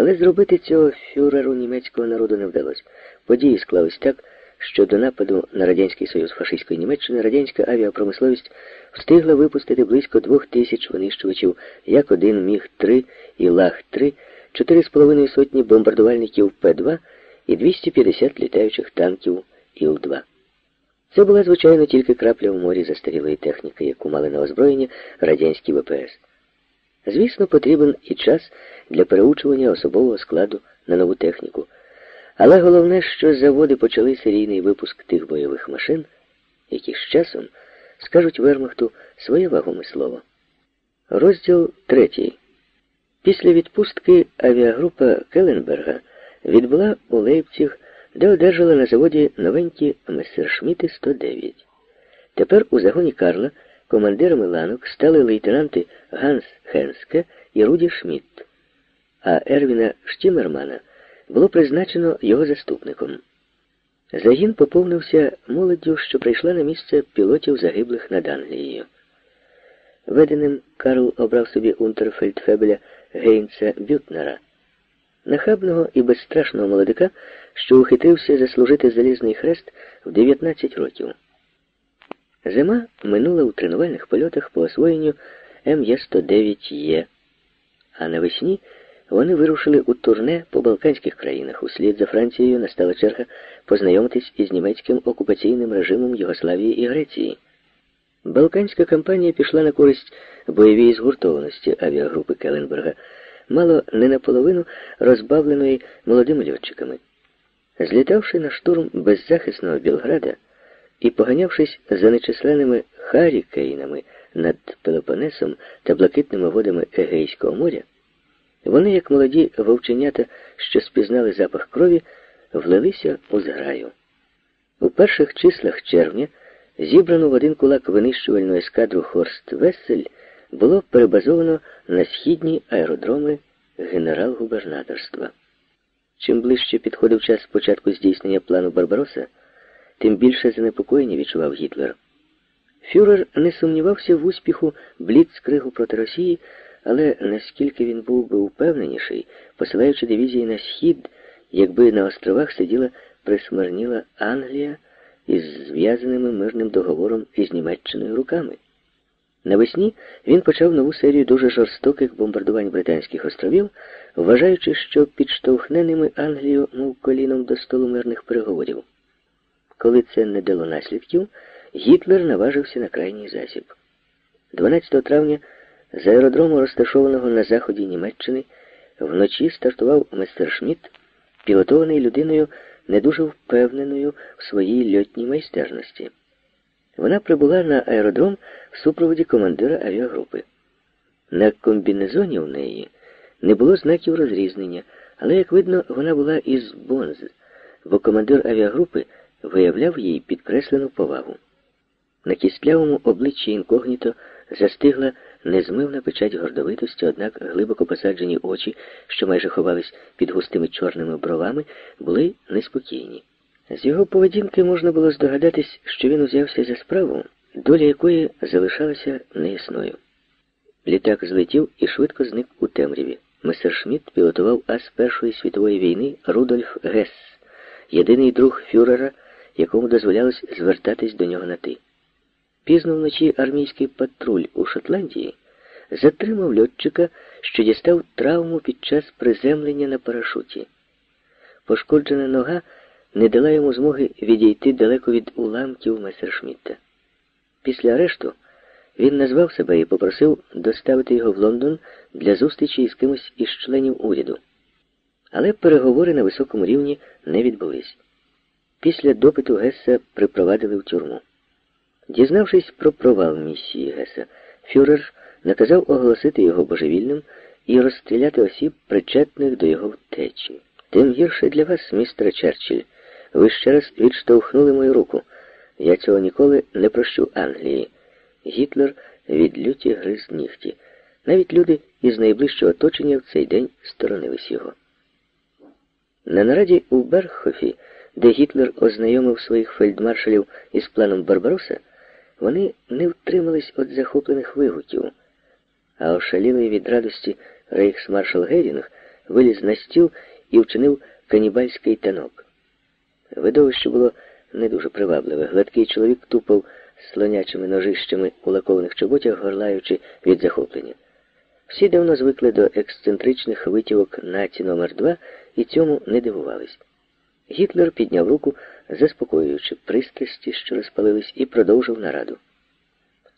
Але зробити цього фюреру німецького народу не вдалося. Події склались так, що до нападу на Радянський Союз фашистської Німеччини радянська авіапромисловість встигла випустити близько двох тисяч винищувачів, як один Міг-3 і Лаг-3, чотири з половиною сотні бомбардувальників П-2 і 250 літаючих танків Іл-2. Це була, звичайно, тільки крапля в морі застарілої техніки, яку мали на озброєнні радянські ВПС. Звісно, потрібен і час для переучування особового складу на нову техніку. Але головне, що заводи почали серійний випуск тих бойових машин, які з часом скажуть Вермахту своє вагоме слово. Розділ третій. Після відпустки авіагрупа Келленберга відбула у Лейпціг, де одержала на заводі новенькі Мессершміти 109. Тепер у загоні Карла командирами ланок стали лейтенанти Ганс Хенске і Руді Шмідт, а Ервіна Штімермана було призначено його заступником. Загін поповнився молоддю, що прийшла на місце пілотів загиблих над Англією. Веденим Карл обрав собі унтерфельдфебеля Гейнца Бютнера, нахабного і безстрашного молодика, що ухитрився заслужити залізний хрест в 19 років. Зима минула у тренувальних польотах по освоєнню МЄ-109Е, а навесні вони вирушили у турне по Балканських країнах. Услід за Францією настала черга познайомитись із німецьким окупаційним режимом Югославії і Греції. Балканська кампанія пішла на користь бойовій згуртованості авіагрупи Келленберга, мало не наполовину розбавленої молодими льотчиками. Злітавши на штурм беззахисного Білграда і поганявшись за нечисленними харікейнами над Пелопонесом та блакитними водами Егейського моря, вони, як молоді вовченята, що спізнали запах крові, влилися у зграю. У перших числах червня зібрану в один кулак винищувальну ескадру Хорст Вессель було перебазовано на східні аеродроми генерал-губернаторства. Чим ближче підходив час початку здійснення плану Барбароса, тим більше занепокоєння відчував Гітлер. Фюрер не сумнівався в успіху бліцкригу проти Росії, але наскільки він був би упевненіший, посилаючи дивізії на схід, якби на островах сиділа присмирніла Англія із зв'язаними мирним договором із Німеччиною руками. Навесні він почав нову серію дуже жорстоких бомбардувань Британських островів, вважаючи, що підштовхне ними Англію, мов коліном до столу мирних переговорів. Коли це не дало наслідків, Гітлер наважився на крайній засіб. 12 травня з аеродрому, розташованого на заході Німеччини, вночі стартував Местершмітт, пілотований людиною не дуже впевненою в своїй льотній майстерності. Вона прибула на аеродром в супроводі командира авіагрупи. На комбінезоні у неї не було знаків розрізнення, але, як видно, вона була із Бонз, бо командир авіагрупи виявляв їй підкреслену повагу. На кістлявому обличчі інкогніто застигла незмивна печать гордовитості, однак глибоко посаджені очі, що майже ховались під густими чорними бровами, були неспокійні. З його поведінки можна було здогадатись, що він узявся за справу, доля якої залишалася неясною. Літак злетів і швидко зник у темряві. Месершмітт пілотував ас Першої світової війни Рудольф Гесс, єдиний друг фюрера, якому дозволялось звертатись до нього на ти. Пізно вночі армійський патруль у Шотландії затримав льотчика, що дістав травму під час приземлення на парашуті. Пошкоджена нога не дала йому змоги відійти далеко від уламків Месершмітта. Після арешту він назвав себе і попросив доставити його в Лондон для зустрічі із кимось із членів уряду. Але переговори на високому рівні не відбулись. Після допиту Гесса припровадили в тюрму. Дізнавшись про провал місії Геса, фюрер наказав оголосити його божевільним і розстріляти осіб, причетних до його втечі. Тим гірше для вас, містер Черчилль. Ви ще раз відштовхнули мою руку. Я цього ніколи не прощу Англії. Гітлер від люті гриз нігті. Навіть люди із найближчого оточення в цей день сторонились його. На нараді у Бергхофі, де Гітлер ознайомив своїх фельдмаршалів із планом Барбароса, вони не втримались від захоплених вигуків, а ошалілий від радості рейхсмаршал Герінг виліз на стіл і вчинив канібальський танок. Видовище було не дуже привабливе. Гладкий чоловік тупав слонячими ножищами у лакованих чоботях, горлаючи від захоплення. Всі давно звикли до ексцентричних витівок наці номер 2 і цьому не дивувались. Гітлер підняв руку, заспокоюючи пристрасті, що розпалились, і продовжив нараду.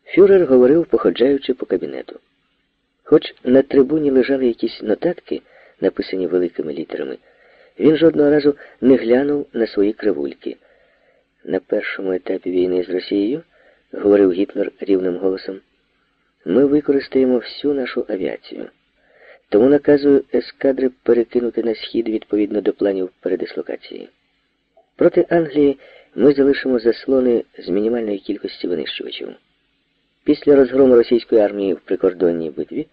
Фюрер говорив, походжаючи по кабінету. Хоч на трибуні лежали якісь нотатки, написані великими літерами, він жодного разу не глянув на свої кривульки. На першому етапі війни з Росією, говорив Гітлер рівним голосом, ми використаємо всю нашу авіацію. Тому наказую ескадри перекинути на схід відповідно до планів передислокації. Проти Англії ми залишимо заслони з мінімальної кількості винищувачів. Після розгрому російської армії в прикордонній битві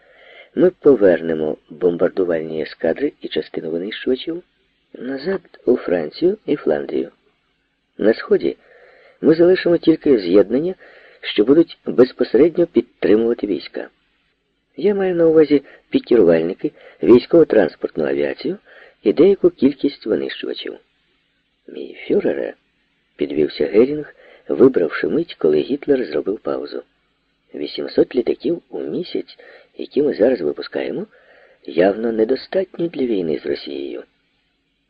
ми повернемо бомбардувальні ескадри і частину винищувачів назад у Францію і Фландрію. На сході ми залишимо тільки з'єднання, що будуть безпосередньо підтримувати війська. Я маю на увазі пікірувальники, військово-транспортну авіацію і деяку кількість винищувачів. Мій фюрере, підвівся Герінг, вибравши мить, коли Гітлер зробив паузу. 800 літаків у місяць, які ми зараз випускаємо, явно недостатньо для війни з Росією.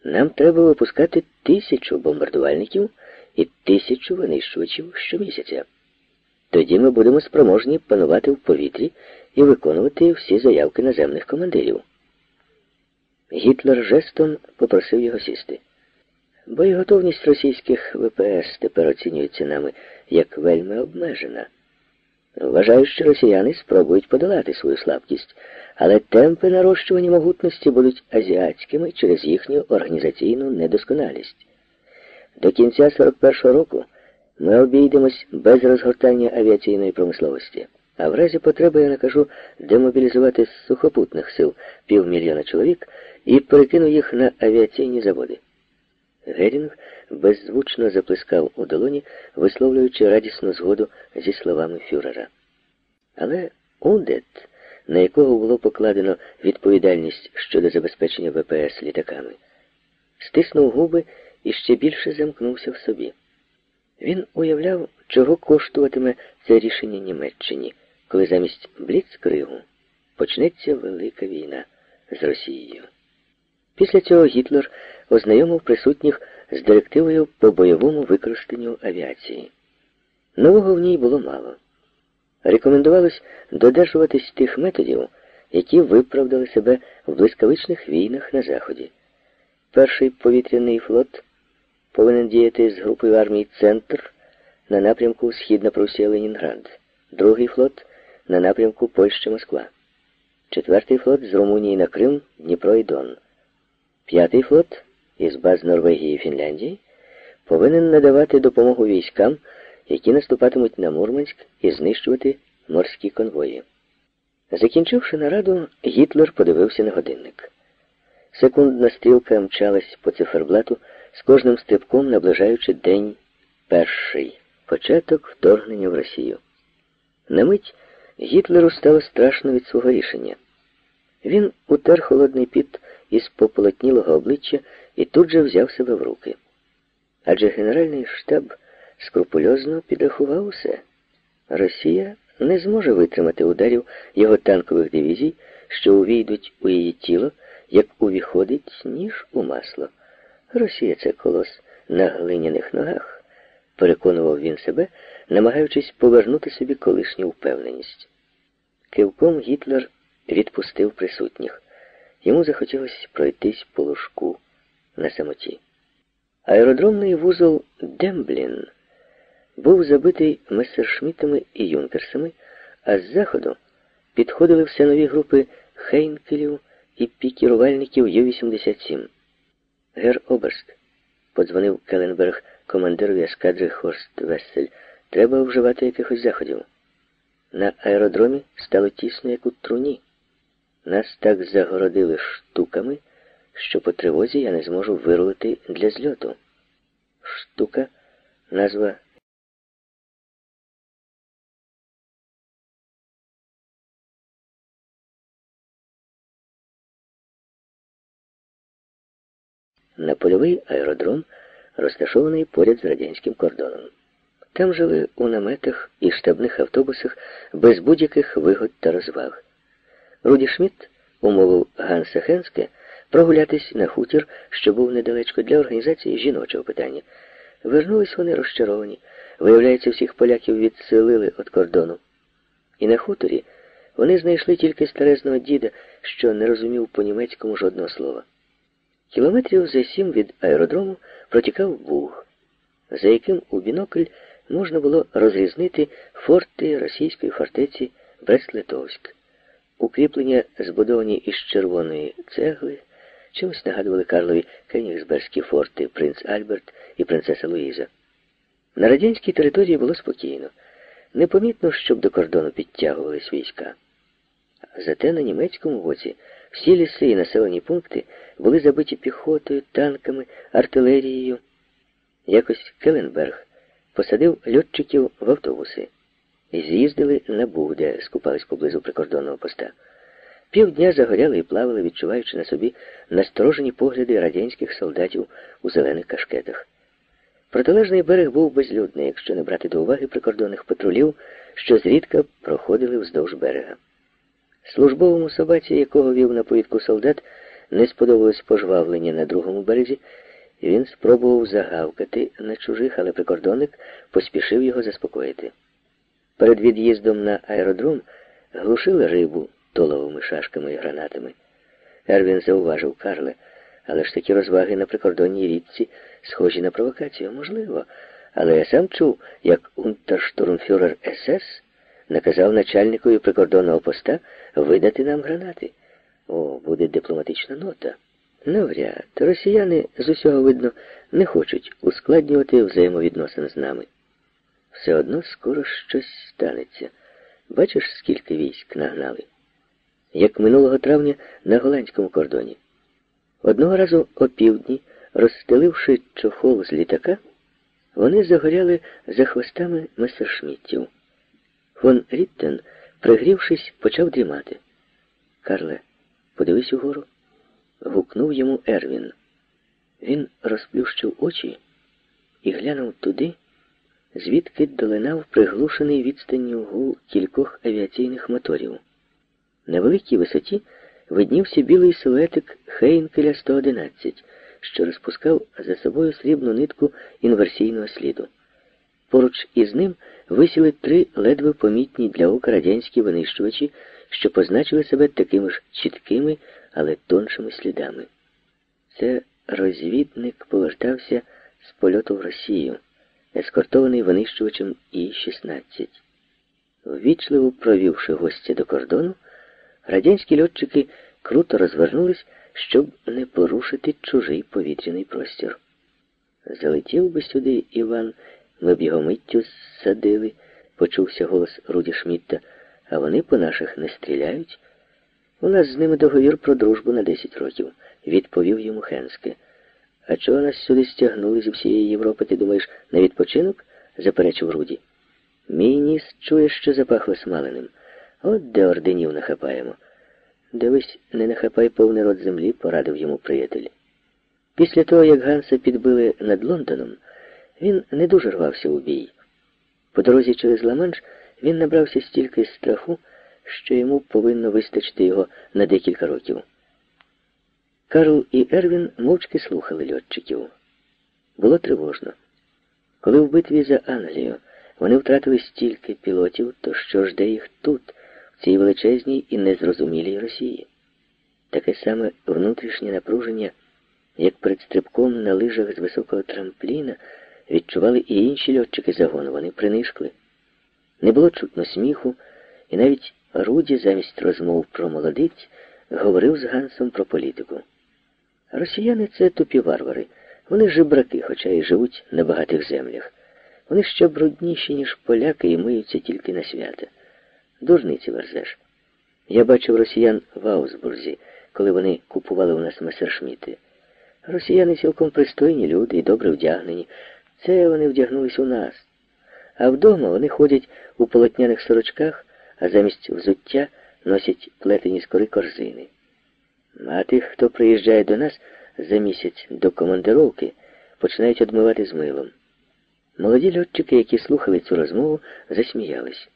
Нам треба випускати тисячу бомбардувальників і тисячу винищувачів щомісяця. Тоді ми будемо спроможні панувати в повітрі і виконувати всі заявки наземних командирів. Гітлер жестом попросив його сісти. Боєготовність російських ВПС тепер оцінюється нами як вельми обмежена. Вважаю, що росіяни спробують подолати свою слабкість, але темпи нарощування могутності будуть азіатськими через їхню організаційну недосконалість. До кінця 41-го року ми обійдемось без розгортання авіаційної промисловості. А в разі потреби я накажу демобілізувати з сухопутних сил півмільйона чоловік і перекину їх на авіаційні заводи. Герінг беззвучно заплескав у долоні, висловлюючи радісну згоду зі словами фюрера. Але Удет, на якого було покладено відповідальність щодо забезпечення ВПС літаками, стиснув губи і ще більше замкнувся в собі. Він уявляв, чого коштуватиме це рішення Німеччині, коли замість Бліцкригу почнеться велика війна з Росією. Після цього Гітлер ознайомив присутніх з директивою по бойовому використанню авіації. Нового в ній було мало. Рекомендувалось додержуватись тих методів, які виправдали себе в блискавичних війнах на Заході. Перший повітряний флот повинен діяти з групою армій Центр на напрямку Східна Прусія Ленінград, другий флот на напрямку Польща-Москва, четвертий флот з Румунії на Крим, Дніпро і Дон. П'ятий флот із баз Норвегії і Фінляндії повинен надавати допомогу військам, які наступатимуть на Мурманськ і знищувати морські конвої. Закінчивши нараду, Гітлер подивився на годинник. Секундна стрілка мчалась по циферблату, з кожним стрибком наближаючи день перший, початок вторгнення в Росію. На мить Гітлеру стало страшно від свого рішення. Він утер холодний піт із пополотнілого обличчя і тут же взяв себе в руки. Адже Генеральний штаб скрупульозно підрахував усе. Росія не зможе витримати ударів його танкових дивізій, що увійдуть у її тіло, як увіходить ніж у масло. Росія це колос на глиняних ногах, переконував він себе, намагаючись повернути собі колишню впевненість. Кивком Гітлер відпустив присутніх. Йому захотілося пройтись по лужку на самоті. Аеродромний вузол Демблін був забитий месершмітами і юнкерсами, а з заходу підходили все нові групи Хейнкелів і пікірувальників Ю-87. Гер Оберст, подзвонив Келенберг командирові ескадри Хорст Вессель. Треба вживати якихось заходів. На аеродромі стало тісно, як у труні. Нас так загородили штуками, що по тривозі я не зможу вирулити для зльоту. Штука назва на польовий аеродром, розташований поряд з радянським кордоном. Там жили у наметах і штабних автобусах без будь-яких вигод та розваг. Руді Шмідт умовив Ганса Хенське прогулятись на хутір, що був недалечко для організації жіночого питання. Вернулись вони розчаровані. Виявляється, всіх поляків відселили від кордону. І на хуторі вони знайшли тільки старезного діда, що не розумів по-німецькому жодного слова. Кілометрів за сім від аеродрому протікав Буг, за яким у бінокль можна було розрізнити форти російської фортеці Брест-Литовськ. Укріплення, збудовані із червоної цегли, чимось нагадували Карлові Кенігсберські форти принц Альберт і принцеса Луїза. На радянській території було спокійно. Непомітно, щоб до кордону підтягувались війська. Зате на німецькому боці всі ліси і населені пункти були забиті піхотою, танками, артилерією. Якось Келенберг посадив льотчиків в автобуси і з'їздили на Буг, де скупались поблизу прикордонного поста. Півдня загоряли і плавали, відчуваючи на собі насторожені погляди радянських солдатів у зелених кашкетах. Протилежний берег був безлюдний, якщо не брати до уваги прикордонних патрулів, що зрідка проходили вздовж берега. Службовому собаці, якого вів на повідку солдат, не сподобалось пожвавлення на другому березі, і він спробував загавкати на чужих, але прикордонник поспішив його заспокоїти. Перед від'їздом на аеродром глушили рибу толовими шашками і гранатами. Ервін зауважив Карле, але ж такі розваги на прикордонній річці схожі на провокацію, можливо. Але я сам чув, як унтерштурмфюрер СС наказав начальникові прикордонного поста видати нам гранати. О, буде дипломатична нота. Навряд. Росіяни з усього видно не хочуть ускладнювати взаємовідносин з нами. Все одно скоро щось станеться. Бачиш, скільки військ нагнали? Як минулого травня на голландському кордоні. Одного разу опівдні, розстеливши чохол з літака, вони загоряли за хвостами месершміттів. Фон Ріттен, пригрівшись, почав дрімати. Карле, подивись угору. Гукнув йому Ервін. Він розплющив очі і глянув туди, звідки долинав приглушений відстанню гул кількох авіаційних моторів. На великій висоті виднівся білий силуетик Хейнкеля 111, що розпускав за собою срібну нитку інверсійного сліду. Поруч із ним висіли три ледве помітні для ока радянські винищувачі, що позначили себе такими ж чіткими, але тоншими слідами. Це розвідник повертався з польоту в Росію, ескортований винищувачем І-16. Ввічливо провівши гостя до кордону, радянські льотчики круто розвернулись, щоб не порушити чужий повітряний простір. Залетів би сюди Іван, ми б його миттю зсадили, почувся голос Руді Шмітта, а вони по наших не стріляють. У нас з ними договір про дружбу на 10 років, відповів йому Хенське. А чого нас сюди стягнули зі всієї Європи, ти думаєш, на відпочинок? заперечив Руді. Мій ніс чує, що запахло смаленим. От де орденів нахапаємо. Дивись, не нахапай повний рот землі, порадив йому приятель. Після того, як Ганса підбили над Лондоном, він не дуже рвався у бій. По дорозі через Ла-Манш він набрався стільки страху, що йому повинно вистачити його на декілька років. Карл і Ервін мовчки слухали льотчиків. Було тривожно. Коли в битві за Англію вони втратили стільки пілотів, то що жде їх тут, в цій величезній і незрозумілій Росії? Таке саме внутрішнє напруження, як перед стрибком на лижах з високого трампліна, відчували і інші льотчики загону, вони принишкли. Не було чутно сміху, і навіть Руді замість розмов про молодиць говорив з Гансом про політику. Росіяни це тупі варвари. Вони жебраки, хоча й живуть на багатих землях. Вони ще брудніші, ніж поляки, і миються тільки на свята. Дурниці верзеш. Я бачив росіян в Аусбурзі, коли вони купували у нас месершміти. Росіяни цілком пристойні люди і добре вдягнені. Це вони вдягнулись у нас. А вдома вони ходять у полотняних сорочках, а замість взуття носять плетені з кори корзини. А тих, хто приїжджає до нас, за місяць до командировки починають одмивати з милом. Молоді льотчики, які слухали цю розмову, засміялись.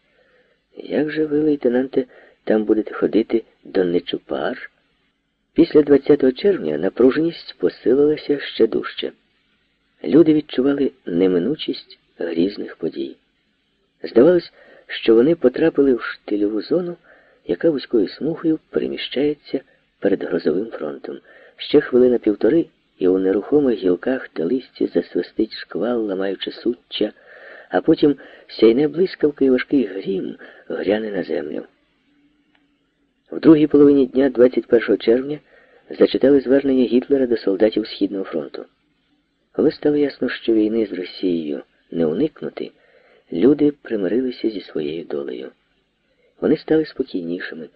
Як же ви, лейтенанте, там будете ходити до Нечупар? Після 20 червня напруженість посилилася ще дужче. Люди відчували неминучість грізних подій. Здавалось, що вони потрапили в штильову зону, яка вузькою смугою переміщається перед грозовим фронтом. Ще хвилина півтори, і у нерухомих гілках та листі засвистить шквал, ламаючи суччя, а потім сяйне блискавка і важкий грім гряне на землю. В другій половині дня, 21 червня, зачитали звернення Гітлера до солдатів Східного фронту. Коли стало ясно, що війни з Росією не уникнути, люди примирилися зі своєю долею. Вони стали спокійнішими,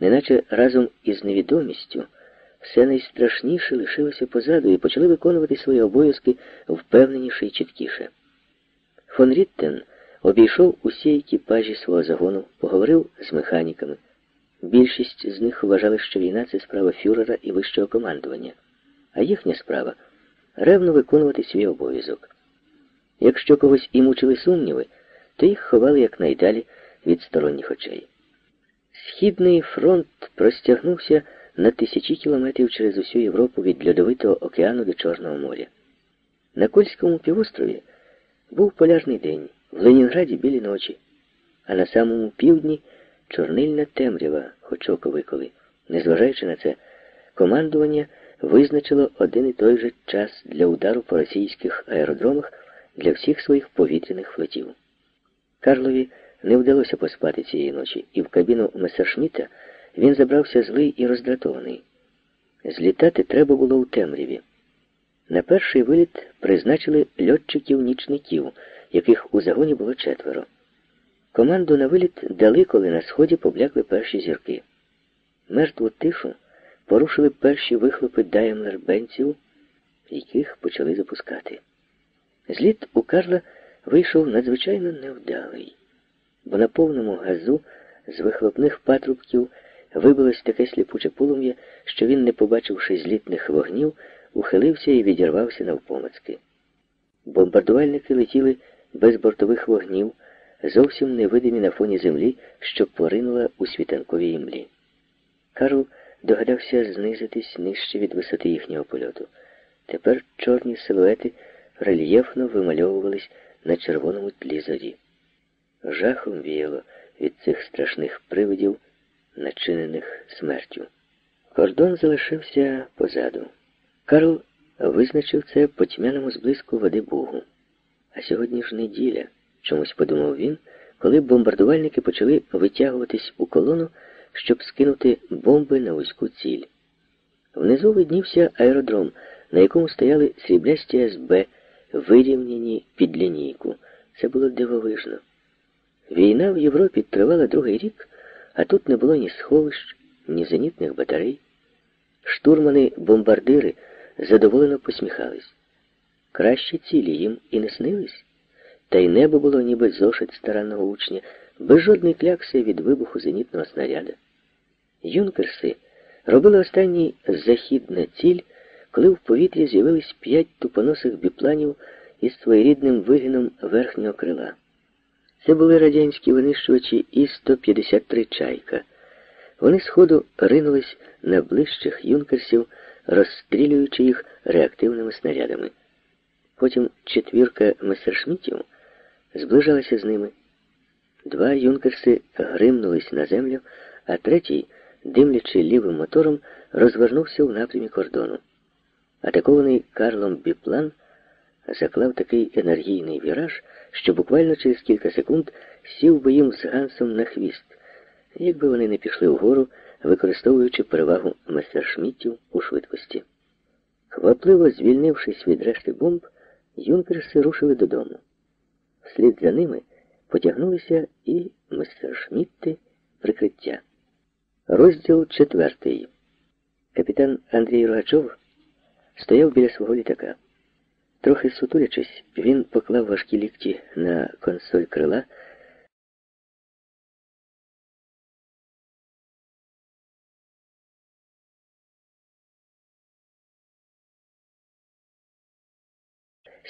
неначе разом із невідомістю все найстрашніше лишилося позаду і почали виконувати свої обов'язки впевненіше і чіткіше. Фон Ріттен обійшов усі екіпажі свого загону, поговорив з механіками. Більшість з них вважали, що війна це справа фюрера і вищого командування, а їхня справа ревно виконувати свій обов'язок. Якщо когось і мучили сумніви, то їх ховали якнайдалі від сторонніх очей. Східний фронт простягнувся на тисячі кілометрів через усю Європу від Льодовитого океану до Чорного моря. На Кольському півострові був полярний день, в Ленінграді білі ночі, а на самому півдні чорнильна темрява, хоч око виколи. Незважаючи на це, командування визначило один і той же час для удару по російських аеродромах для всіх своїх повітряних флотів. Карлові не вдалося поспати цієї ночі, і в кабіну Месершміта він забрався злий і роздратований. Злітати треба було у темряві. На перший виліт призначили льотчиків-нічників, яких у загоні було четверо. Команду на виліт дали, коли на сході поблякли перші зірки. Мертву тишу порушили перші вихлопи даймлер-бенців, яких почали запускати. Зліт у Карла вийшов надзвичайно невдалий, бо на повному газу з вихлопних патрубків вибилось таке сліпуче полум'я, що він, не побачивши злітних вогнів, ухилився і відірвався навпомацьки. Бомбардувальники летіли без бортових вогнів, зовсім невидимі на фоні землі, що поринула у світанковій імлі. Карл догадався знизитись нижче від висоти їхнього польоту. Тепер чорні силуети рельєфно вимальовувались на червоному тлі зорі. Жахом віяло від цих страшних привидів, начинених смертю. Кордон залишився позаду. Карл визначив це по тьмяному зблиску води Бугу. А сьогодні ж неділя, чомусь подумав він, коли бомбардувальники почали витягуватись у колону, щоб скинути бомби на вузьку ціль. Внизу виднівся аеродром, на якому стояли сріблясті СБ, вирівняні під лінійку. Це було дивовижно. Війна в Європі тривала другий рік, а тут не було ні сховищ, ні зенітних батарей. Штурмани-бомбардири задоволено посміхались. Кращі цілі їм і не снились, та й небо було ніби зошит старанного учня, без жодної клякси від вибуху зенітного снаряда. Юнкерси робили останній захід на ціль, коли в повітрі з'явились п'ять тупоносих біпланів із своєрідним вигином верхнього крила. Це були радянські винищувачі І-153 Чайка. Вони з ходу ринулись на ближчих юнкерсів, розстрілюючи їх реактивними снарядами. Потім четвірка месершмітів зближалася з ними. Два юнкерси гримнулись на землю, а третій, димлячи лівим мотором, розвернувся в напрямі кордону. Атакований Карлом Біплан заклав такий енергійний віраж, що буквально через кілька секунд сів би їм з Гансом на хвіст, якби вони не пішли вгору, використовуючи перевагу месершміттів у швидкості. Хвапливо звільнившись від решти бомб, юнкерси рушили додому. Вслід за ними потягнулися і месершмітти прикриття. Розділ четвертий. Капітан Андрій Рогачов стояв біля свого літака. Трохи сутулячись, він поклав важкі лікті на консоль крила.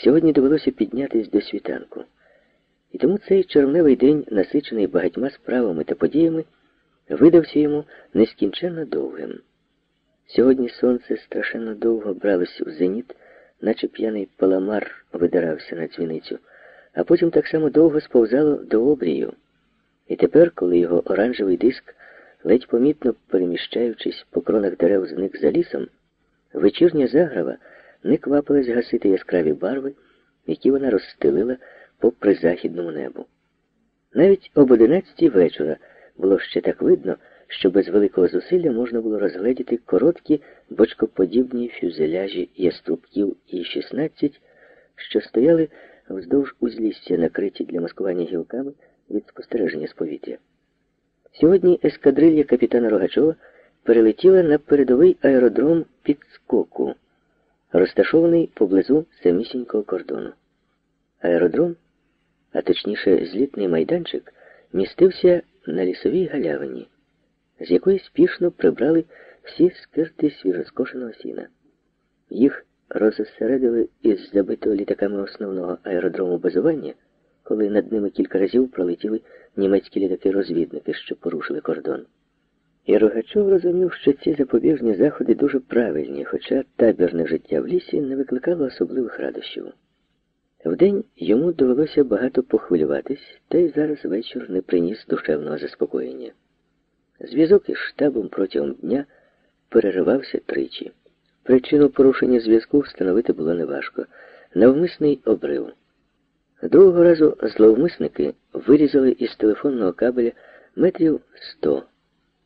сьогодні довелося піднятись до світанку. І тому цей червневий день, насичений багатьма справами та подіями, видався йому нескінченно довгим. Сьогодні сонце страшенно довго бралось в зеніт, наче п'яний паламар видирався на дзвіницю, а потім так само довго сповзало до обрію. І тепер, коли його оранжевий диск, ледь помітно переміщаючись по кронах дерев зник за лісом, вечірня заграва не квапилась гасити яскраві барви, які вона розстелила по призахідному небу. Навіть об одинадцятій вечора було ще так видно, що без великого зусилля можна було розгледіти короткі бочкоподібні фюзеляжі яструбків І-16, що стояли вздовж узлісся, накриті для маскування гілками від спостереження з повітря. Сьогодні ескадрилья капітана Рогачова перелетіла на передовий аеродром підскоку, розташований поблизу самісінького кордону. Аеродром, а точніше злітний майданчик, містився на лісовій галявині, з якої спішно прибрали всі скирти свіжоскошеного сіна. Їх розосередили із забитого літаками основного аеродрому базування, коли над ними кілька разів пролетіли німецькі літаки-розвідники, що порушили кордон. І Рогачов розумів, що ці запобіжні заходи дуже правильні, хоча табірне життя в лісі не викликало особливих радощів. Вдень йому довелося багато похвилюватись, та й зараз вечір не приніс душевного заспокоєння. Зв'язок із штабом протягом дня переривався тричі. Причину порушення зв'язку встановити було неважко. Навмисний обрив. Другого разу зловмисники вирізали із телефонного кабеля метрів сто.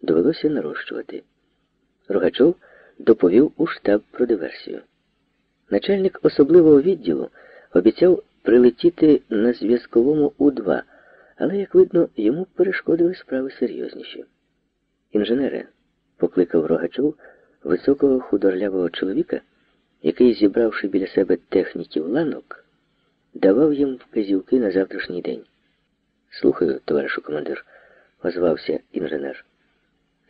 Довелося нарощувати. Рогачов доповів у штаб про диверсію. Начальник особливого відділу обіцяв прилетіти на зв'язковому У-2, але, як видно, йому перешкодили справи серйозніші. Інженере, покликав Рогачов високого худорлявого чоловіка, який, зібравши біля себе техніків ланок, давав їм вказівки на завтрашній день. Слухаю, товаришу командир, озвався інженер.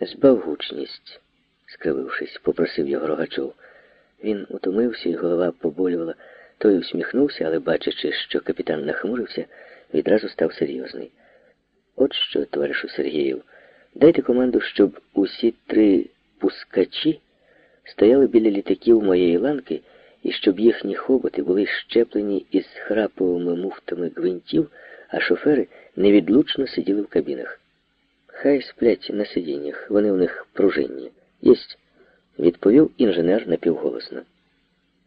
Збав гучність, скривившись, попросив його Рогачов. Він утомився і голова поболювала. Той усміхнувся, але, бачачи, що капітан нахмурився, відразу став серйозний. От що, товаришу Сергіїв, дайте команду, щоб усі три пускачі стояли біля літаків моєї ланки і щоб їхні хоботи були щеплені із храповими муфтами гвинтів, а шофери невідлучно сиділи в кабінах. Хай сплять на сидіннях, вони в них пружинні. Єсть, відповів інженер напівголосно.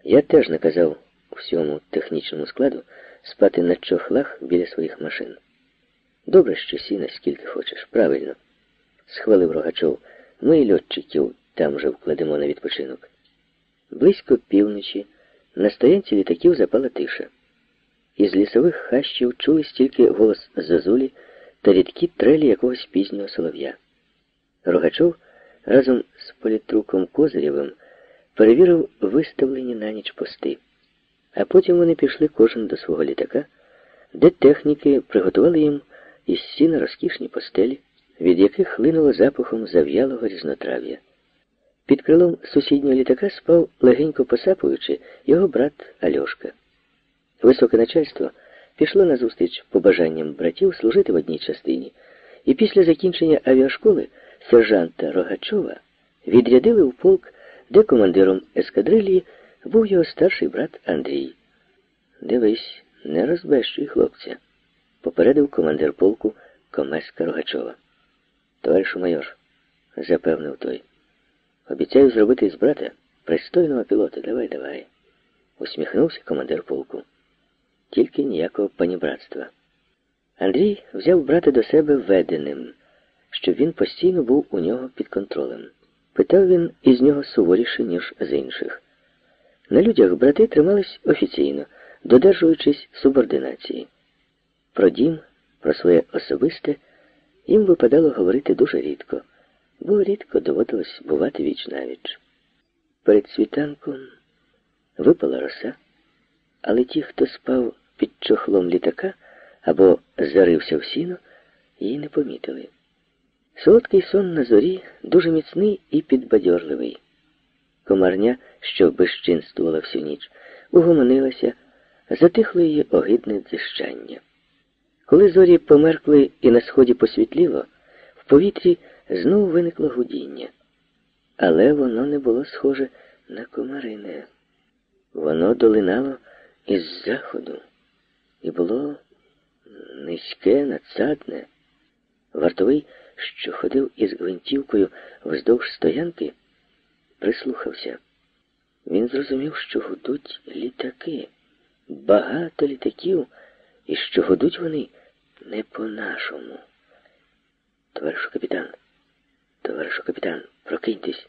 Я теж наказав всьому технічному складу спати на чохлах біля своїх машин. Добре, що сіна скільки хочеш, правильно, схвалив Рогачов. Ми і льотчиків там же вкладемо на відпочинок. Близько півночі на стоянці літаків запала тиша. Із лісових хащів чули стільки голос зозулі та рідкі трелі якогось пізнього солов'я. Рогачов разом з політруком Козирєвим перевірив виставлені на ніч пости. А потім вони пішли кожен до свого літака, де техніки приготували їм із сіна розкішні постелі, від яких хлинуло запахом зав'ялого різнотрав'я. Під крилом сусіднього літака спав, легенько посапуючи, його брат Альошка. Високе начальство пішло на зустріч побажанням братів служити в одній частині, і після закінчення авіашколи сержанта Рогачова відрядили в полк, де командиром ескадрилії був його старший брат Андрій. Дивись, не розбещуй хлопця, попередив командир полку Комеска Рогачова. Товаришу майор, запевнив той. Обіцяю зробити з брата пристойного пілота. Давай, давай. Усміхнувся командир полку. Тільки ніякого панібратства. Андрій взяв брата до себе веденим, щоб він постійно був у нього під контролем. Питав він із нього суворіше, ніж з інших. На людях брати тримались офіційно, додержуючись субординації. Про дім, про своє особисте їм випадало говорити дуже рідко бо рідко доводилось бувати віч навіч. Перед світанком випала роса, але ті, хто спав під чохлом літака або зарився в сіно, її не помітили. Солодкий сон на зорі дуже міцний і підбадьорливий. Комарня, що безчинствувала всю ніч, угомонилася, затихло її огидне дзищання. Коли зорі померкли і на сході посвітліло, в повітрі знову виникло гудіння. Але воно не було схоже на комарине. Воно долинало із заходу і було низьке, надсадне. Вартовий, що ходив із гвинтівкою вздовж стоянки, прислухався. Він зрозумів, що гудуть літаки, багато літаків, і що гудуть вони не по-нашому. Товаришу капітан, товаришу капітан, прокиньтесь.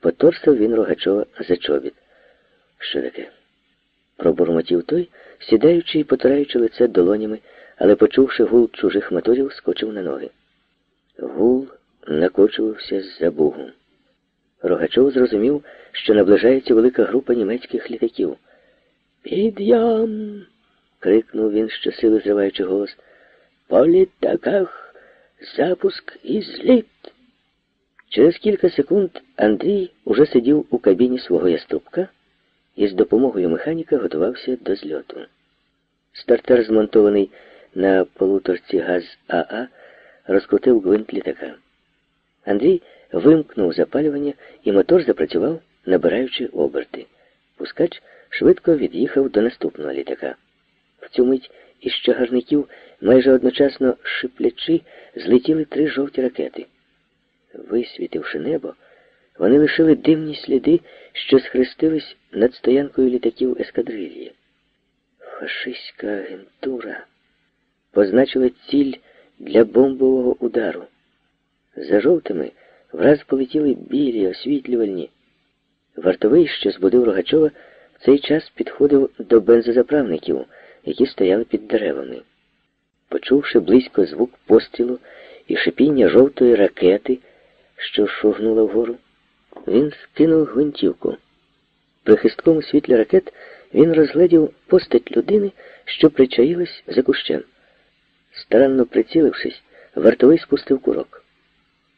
Поторсав він Рогачова за чобіт. Що таке? Пробурмотів той, сідаючи і потираючи лице долонями, але, почувши гул чужих моторів, скочив на ноги. Гул накочувався з-за бугу. Рогачов зрозумів, що наближається велика група німецьких літаків. Підйом! крикнув він, щосили зриваючи голос. По літаках запуск і зліт. Через кілька секунд Андрій уже сидів у кабіні свого яструбка і з допомогою механіка готувався до зльоту. Стартер, змонтований на полуторці газ АА, розкрутив гвинт літака. Андрій вимкнув запалювання, і мотор запрацював, набираючи оберти. Пускач швидко від'їхав до наступного літака. В цю мить із чагарників, майже одночасно шиплячи, злетіли три жовті ракети. Висвітивши небо, вони лишили димні сліди, що схрестились над стоянкою літаків ескадрильї. Фашистська агентура позначила ціль для бомбового удару. За жовтими враз полетіли білі, освітлювальні. Вартовий, що збудив Рогачова, в цей час підходив до бензозаправників, які стояли під деревами. Почувши близько звук пострілу і шипіння жовтої ракети, що шугнула вгору, він скинув гвинтівку. При хисткому світлі ракет він розглядів постать людини, що причаїлась за кущем. Старанно прицілившись, вартовий спустив курок.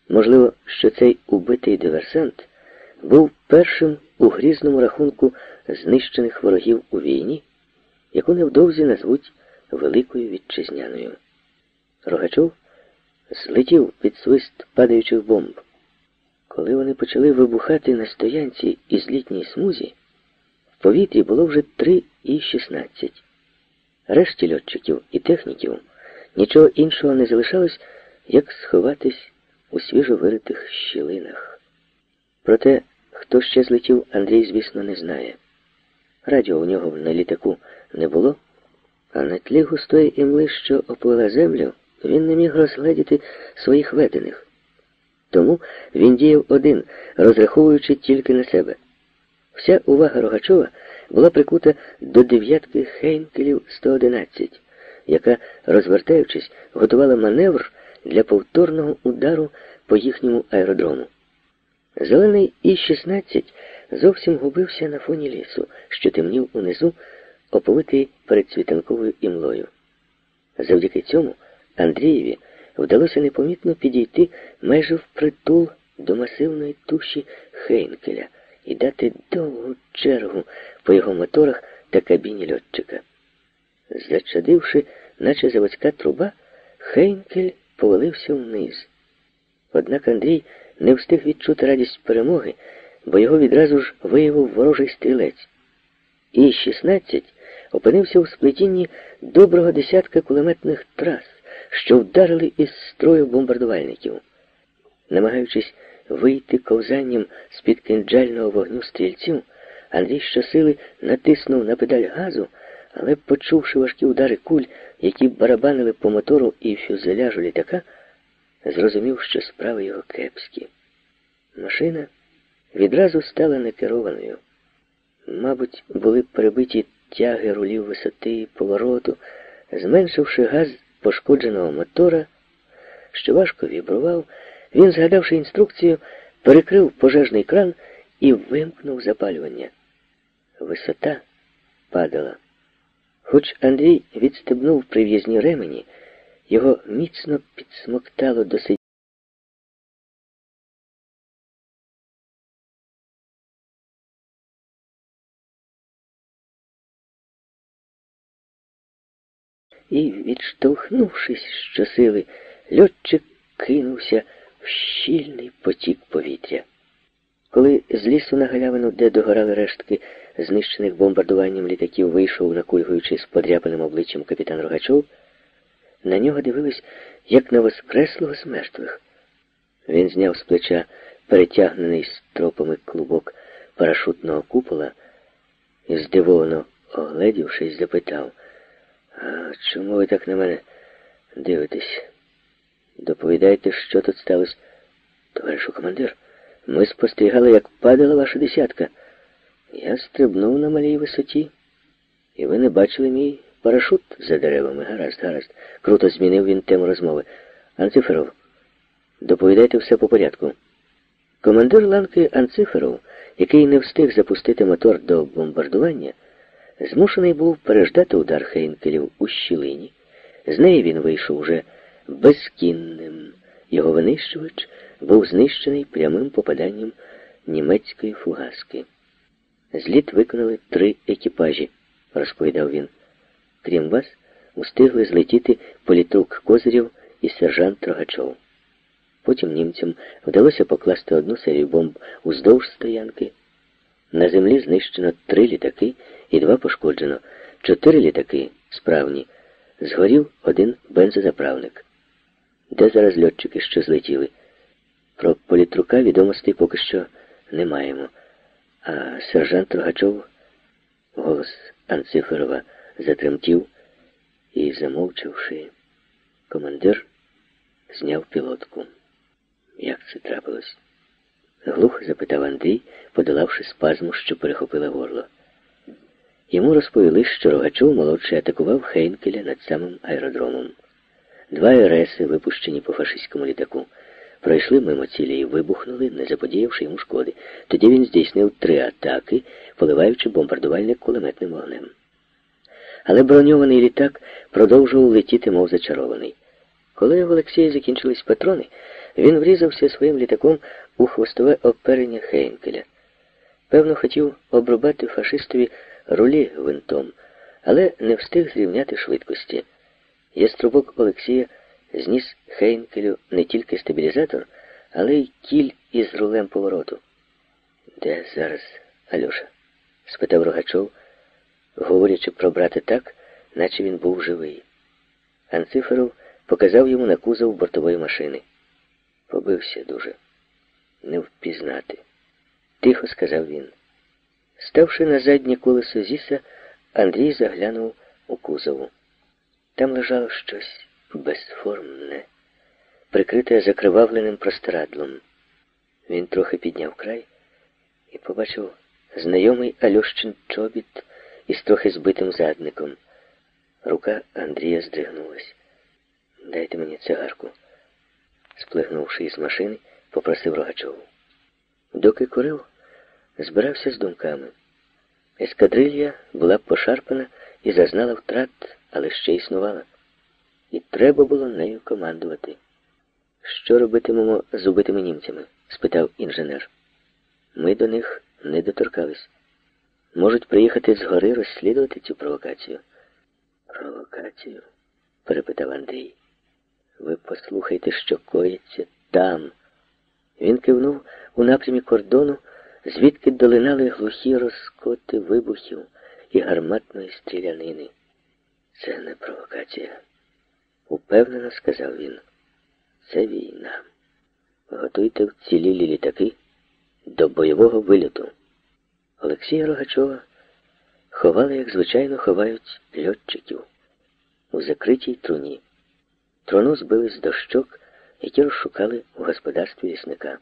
Можливо, що цей убитий диверсант був першим у грізному рахунку знищених ворогів у війні, яку невдовзі назвуть Великою Вітчизняною. Рогачов злетів під свист падаючих бомб. Коли вони почали вибухати на стоянці і злітній смузі, в повітрі було вже три і шістнадцять. Решті льотчиків і техніків нічого іншого не залишалось, як сховатись у свіжовиритих щілинах. Проте, хто ще злетів, Андрій, звісно, не знає. Радіо у нього на літаку не було, а на тлі густої імли, що оплила землю, він не міг розгледіти своїх ведених. Тому він діяв один, розраховуючи тільки на себе. Вся увага Рогачова була прикута до дев'ятки Хейнкелів 111, яка, розвертаючись, готувала маневр для повторного удару по їхньому аеродрому. Зелений І-16 зовсім губився на фоні лісу, що темнів унизу, оповитий передсвітанковою імлою. Завдяки цьому Андрієві вдалося непомітно підійти майже впритул до масивної туші Хейнкеля і дати довгу чергу по його моторах та кабіні льотчика. Зачадивши, наче заводська труба, Хейнкель повалився вниз. Однак Андрій не встиг відчути радість перемоги, бо його відразу ж виявив ворожий стрілець. І 16 опинився у сплетінні доброго десятка кулеметних трас, що вдарили із строю бомбардувальників. Намагаючись вийти ковзанням з-під кинджального вогню стрільців, Андрій щосили натиснув на педаль газу, але, почувши важкі удари куль, які барабанили по мотору і фюзеляжу літака, зрозумів, що справи його кепські. Машина відразу стала некерованою. Мабуть, були перебиті тяги рулів висоти повороту, зменшивши газ пошкодженого мотора, що важко вібрував, він, згадавши інструкцію, перекрив пожежний кран і вимкнув запалювання. Висота падала. Хоч Андрій відстебнув прив'язні ремені, його міцно підсмоктало до і, відштовхнувшись щосили, льотчик кинувся в щільний потік повітря. Коли з лісу на галявину, де догорали рештки знищених бомбардуванням літаків, вийшов, накульгуючи подряпаним обличчям капітан Рогачов, на нього дивились, як на воскреслого з мертвих. Він зняв з плеча перетягнений стропами клубок парашутного купола і, здивовано огледівшись, запитав, «А чому ви так на мене дивитесь? Доповідайте, що тут сталося, товаришу командир. Ми спостерігали, як падала ваша десятка. Я стрибнув на малій висоті, і ви не бачили мій парашут за деревами. Гаразд, гаразд. Круто змінив він тему розмови. Анциферов, доповідайте все по порядку. Командир ланки Анциферов, який не встиг запустити мотор до бомбардування, змушений був переждати удар Хейнкелів у щілині. З неї він вийшов уже безкінним. Його винищувач був знищений прямим попаданням німецької фугаски. Зліт виконали три екіпажі, розповідав він. Крім вас, устигли злетіти політрук Козирів і сержант Рогачов. Потім німцям вдалося покласти одну серію бомб уздовж стоянки. На землі знищено три літаки і два пошкоджено. Чотири літаки справні. Згорів один бензозаправник. Де зараз льотчики, що злетіли? Про політрука відомостей поки що не маємо. А сержант Рогачов, голос Анциферова, затремтів і, замовчавши, командир зняв пілотку. Як це трапилось? Глухо запитав Андрій, подолавши спазму, що перехопила горло. Йому розповіли, що Рогачов молодший атакував Хейнкеля над самим аеродромом. Два РСи, випущені по фашистському літаку, пройшли мимо цілі і вибухнули, не заподіявши йому шкоди. Тоді він здійснив три атаки, поливаючи бомбардувальник кулеметним вогнем. Але броньований літак продовжував летіти, мов зачарований. Коли в Олексії закінчились патрони, він врізався своїм літаком у хвостове оперення Хейнкеля. Певно, хотів обрубати фашистові рулі винтом, але не встиг зрівняти швидкості. Яструбок Олексія зніс Хейнкелю не тільки стабілізатор, але й кіль із рулем повороту. Де зараз Альоша? спитав Рогачов, говорячи про брата так, наче він був живий. Анциферов показав йому на кузов бортової машини. Побився дуже. Не впізнати. Тихо сказав він. Ставши на заднє колесо Зіса, Андрій заглянув у кузову. Там лежало щось безформне, прикрите закривавленим простирадлом. Він трохи підняв край і побачив знайомий Альощин чобіт із трохи збитим задником. Рука Андрія здригнулась. Дайте мені цигарку. Сплигнувши із машини, попросив Рогачову. Доки курив, збирався з думками. Ескадрилья була пошарпана і зазнала втрат, але ще існувала. І треба було нею командувати. Що робитимемо з убитими німцями? спитав інженер. Ми до них не доторкались. Можуть приїхати з гори розслідувати цю провокацію. Провокацію? перепитав Андрій. Ви послухайте, що коїться там. Він кивнув у напрямі кордону, звідки долинали глухі розкоти вибухів і гарматної стрілянини. Це не провокація, упевнено сказав він. Це війна. Готуйте вцілілі літаки до бойового вильоту. Олексія Рогачова ховали, як звичайно, ховають льотчиків у закритій труні. Труну збили з дощок, які розшукали у господарстві лісника.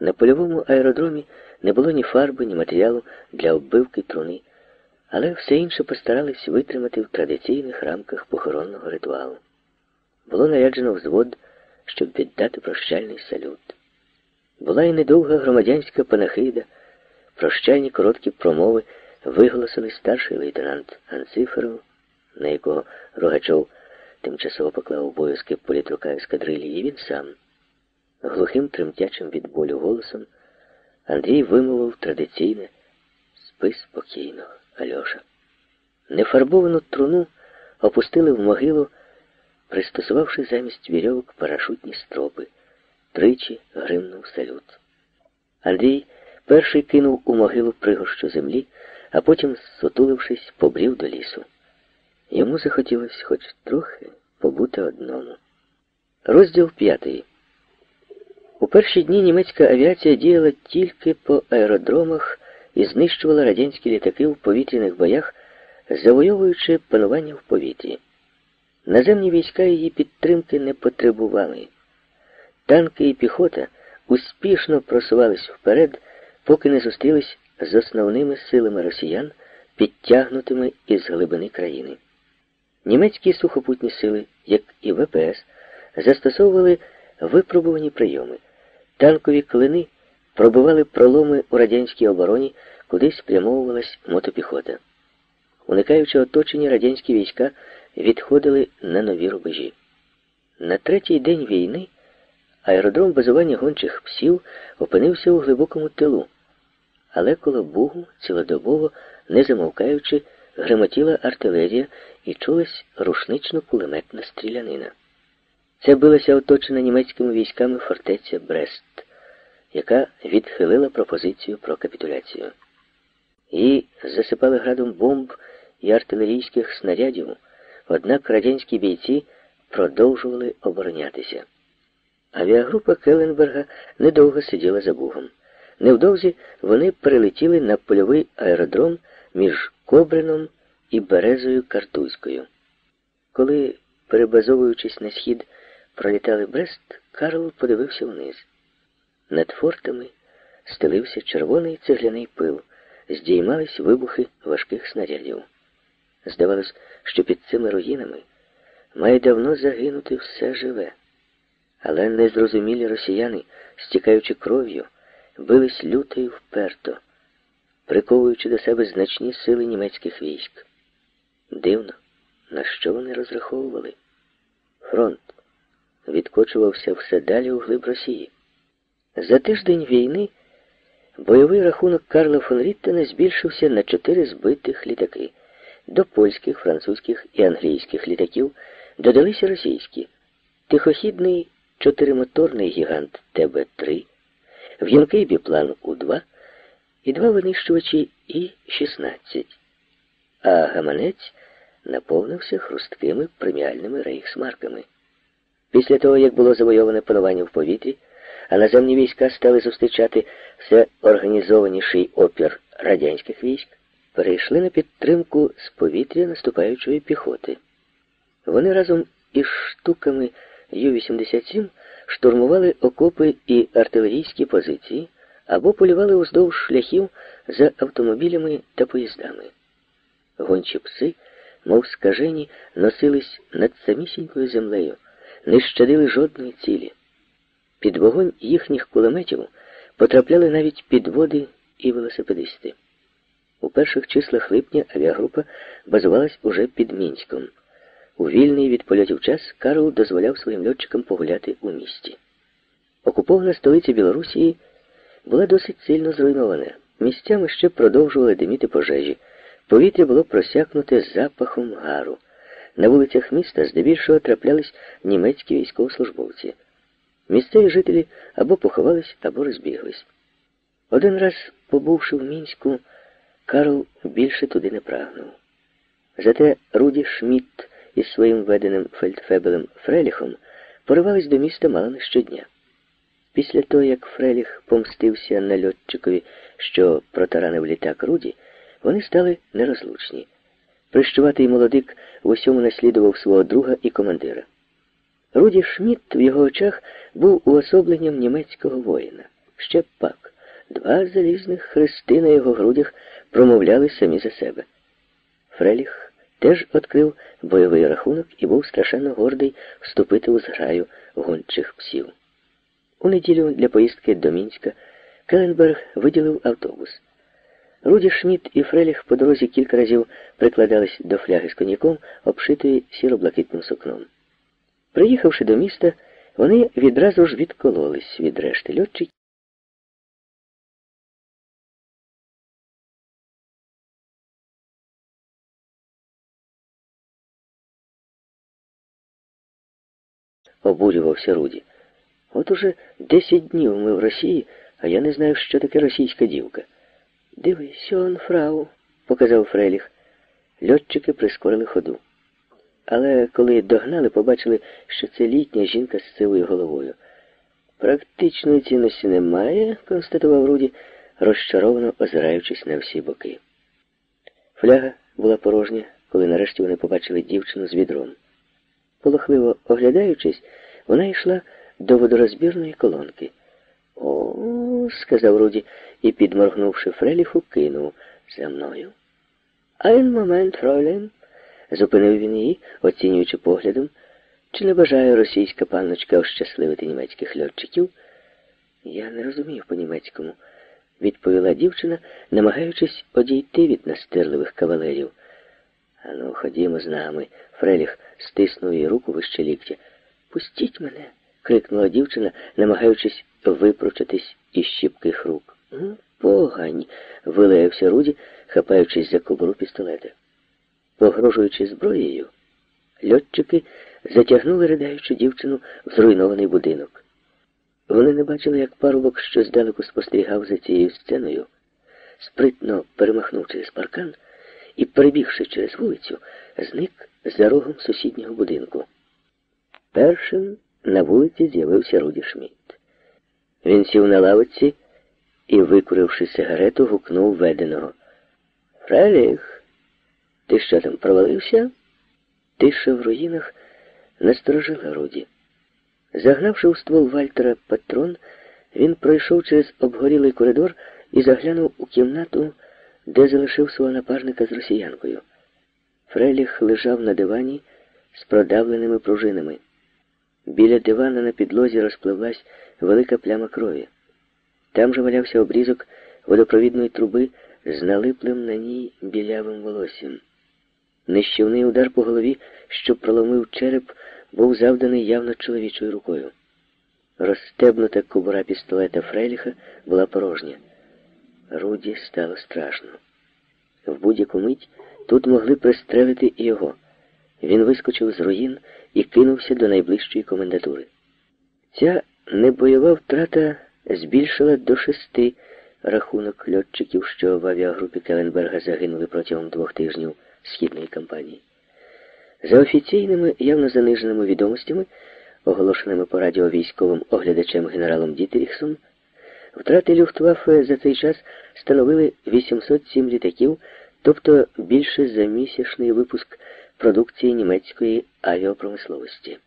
На польовому аеродромі не було ні фарби, ні матеріалу для оббивки труни, але все інше постарались витримати в традиційних рамках похоронного ритуалу. Було наряджено взвод, щоб віддати прощальний салют. Була і недовга громадянська панахида, прощальні короткі промови виголосили старший лейтенант Анциферов, на якого Рогачов тимчасово поклав обов'язки політрука ескадрилі, і він сам. Глухим тремтячим від болю голосом Андрій вимовив традиційне спи спокійно, Альоша. Нефарбовану труну опустили в могилу, пристосувавши замість вірьовок парашутні стропи. Тричі гримнув салют. Андрій перший кинув у могилу пригорщу землі, а потім, сутулившись, побрів до лісу. Йому захотілося хоч трохи побути одному. Розділ п'ятий. У перші дні німецька авіація діяла тільки по аеродромах і знищувала радянські літаки в повітряних боях, завойовуючи панування в повітрі. Наземні війська її підтримки не потребували. Танки і піхота успішно просувались вперед, поки не зустрілись з основними силами росіян, підтягнутими із глибини країни. Німецькі сухопутні сили, як і ВПС, застосовували випробувані прийоми. Танкові клини пробивали проломи у радянській обороні, куди спрямовувалась мотопіхота. Уникаючи оточення, радянські війська відходили на нові рубежі. На третій день війни аеродром базування гончих псів опинився у глибокому тилу, але коло Бугу цілодобово, не замовкаючи, гремотіла артилерія і чулась рушнично-кулеметна стрілянина. Це билася оточена німецькими військами фортеця Брест, яка відхилила пропозицію про капітуляцію. Її засипали градом бомб і артилерійських снарядів, однак радянські бійці продовжували оборонятися. Авіагрупа Келленберга недовго сиділа за Бугом. Невдовзі вони прилетіли на польовий аеродром між Кобрином і Березою Картузькою. Коли, перебазовуючись на схід, пролітали Брест, Карл подивився вниз. Над фортами стелився червоний цегляний пил, здіймались вибухи важких снарядів. Здавалось, що під цими руїнами має давно загинути все живе. Але незрозумілі росіяни, стікаючи кров'ю, бились люто і вперто, приковуючи до себе значні сили німецьких військ. Дивно, на що вони розраховували? Фронт відкочувався все далі у глиб Росії. За тиждень війни бойовий рахунок Карла фон Ріттена збільшився на чотири збитих літаки. До польських, французьких і англійських літаків додалися російські. Тихохідний чотиримоторний гігант ТБ-3, в'юнкий біплан У-2 і два винищувачі І-16. А гаманець наповнився хрусткими преміальними рейхсмарками. Після того, як було завойоване панування в повітрі, а наземні війська стали зустрічати все організованіший опір радянських військ, перейшли на підтримку з повітря наступаючої піхоти. Вони разом із штуками Ю-87 штурмували окопи і артилерійські позиції або полювали уздовж шляхів за автомобілями та поїздами. Гончі пси, мов скажені, носились над самісінькою землею, не щадили жодної цілі. Під вогонь їхніх кулеметів потрапляли навіть підводи і велосипедисти. У перших числах липня авіагрупа базувалась уже під Мінськом. У вільний від польотів час Карл дозволяв своїм льотчикам погуляти у місті. Окупована столиця Білорусії була досить сильно зруйнована. Місцями ще продовжували диміти пожежі. Повітря було просякнуте запахом гару. На вулицях міста здебільшого траплялись німецькі військовослужбовці. Місцеві жителі або поховались, або розбіглись. Один раз, побувши в мінську, Карл більше туди не прагнув. Зате Руді Шмідт із своїм веденим фельдфебелем Фреліхом поривались до міста мало не щодня. Після того, як Фреліх помстився на льотчикові, що протаранив літак Руді, вони стали нерозлучні. Прищуватий молодик в усьому наслідував свого друга і командира. Руді Шмідт в його очах був уособленням німецького воїна. Ще пак, два залізних хрести на його грудях промовляли самі за себе. Фреліх теж відкрив бойовий рахунок і був страшенно гордий вступити у зграю гончих псів. У неділю для поїздки до Мінська Келенберг виділив автобус. Руді Шмідт і Фреліх по дорозі кілька разів прикладались до фляги з коньяком, обшитої сіро-блакитним сукном. Приїхавши до міста, вони відразу ж відкололись від решти льотчиків. обурювався Руді. От уже десять днів ми в Росії, а я не знаю, що таке російська дівка. Дивись, он, фрау, показав Фреліх. Льотчики прискорили ходу. Але коли догнали, побачили, що це літня жінка з сивою головою. Практичної цінності немає, констатував Руді, розчаровано озираючись на всі боки. Фляга була порожня, коли нарешті вони побачили дівчину з відром. Полохливо оглядаючись, вона йшла до водорозбірної колонки. О, сказав Руді і, підморгнувши Фреліху, кинув за мною. Айн момент, Фройлен, зупинив він її, оцінюючи поглядом, чи не бажає російська панночка ощасливити німецьких льотчиків. Я не розумію по-німецькому, відповіла дівчина, намагаючись одійти від настирливих кавалерів. Ану, ходімо з нами. Фреліх стиснув її руку вище ліктя. Пустіть мене, крикнула дівчина, намагаючись випручатись із щіпких рук. Погань, вилаявся Руді, хапаючись за кобуру пістолета. Погрожуючи зброєю, льотчики затягнули ридаючу дівчину в зруйнований будинок. Вони не бачили, як парубок, що здалеку спостерігав за цією сценою, спритно перемахнув через паркан і, перебігши через вулицю, зник за рогом сусіднього будинку. Першим на вулиці з'явився Руді Шмідт. Він сів на лавиці і, викуривши сигарету, гукнув веденого. Фреліх, ти що там провалився? Тиша в руїнах насторожила Руді. Загнавши у ствол Вальтера патрон, він пройшов через обгорілий коридор і заглянув у кімнату, де залишив свого напарника з росіянкою. Фреліх лежав на дивані з продавленими пружинами. Біля дивана на підлозі розпливлась велика пляма крові. Там же валявся обрізок водопровідної труби з налиплим на ній білявим волоссям. Нищівний удар по голові, що проломив череп, був завданий явно чоловічою рукою. Розстебнута кобура пістолета Фрейліха була порожня. Руді стало страшно. В будь-яку мить тут могли пристрелити і його. Він вискочив з руїн і кинувся до найближчої комендатури. Ця небойова втрата збільшила до шести рахунок льотчиків, що в авіагрупі Келенберга загинули протягом двох тижнів східної кампанії. За офіційними, явно заниженими відомостями, оголошеними по радіо військовим оглядачем генералом Дітеріксом, втрати Люфтваффе за цей час становили 807 літаків, тобто більше за місячний випуск продукції німецької авіапромисловості.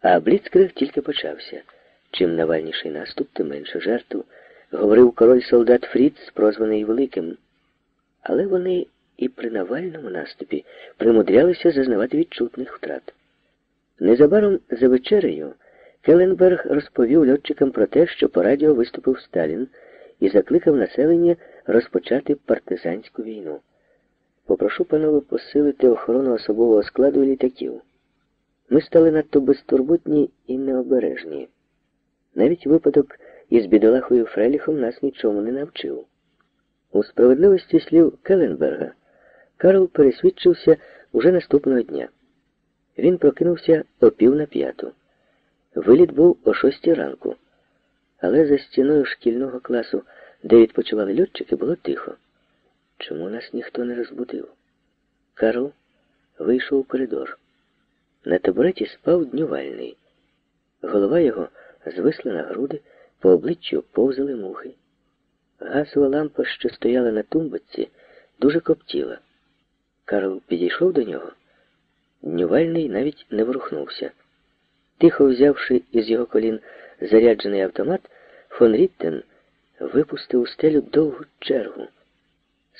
А Бліцкриг тільки почався. Чим навальніший наступ, тим менше жертв, говорив король солдат Фріц, прозваний Великим. Але вони і при Навальному наступі примудрялися зазнавати відчутних втрат. Незабаром за вечерею Келенберг розповів льотчикам про те, що по радіо виступив Сталін і закликав населення розпочати партизанську війну. Попрошу панове посилити охорону особового складу літаків. Ми стали надто безтурботні і необережні. Навіть випадок із бідолахою Фреліхом нас нічому не навчив. У справедливості слів Келенберга Карл пересвідчився уже наступного дня. Він прокинувся о пів на п'яту. Виліт був о шостій ранку, але за стіною шкільного класу, де відпочивали льотчики, було тихо. Чому нас ніхто не розбудив? Карл вийшов у коридор. На табуреті спав днювальний. Голова його звисла на груди, по обличчю повзали мухи. Гасова лампа, що стояла на тумбочці, дуже коптіла. Карл підійшов до нього. Днювальний навіть не ворухнувся. Тихо взявши із його колін заряджений автомат, фон Ріттен випустив у стелю довгу чергу.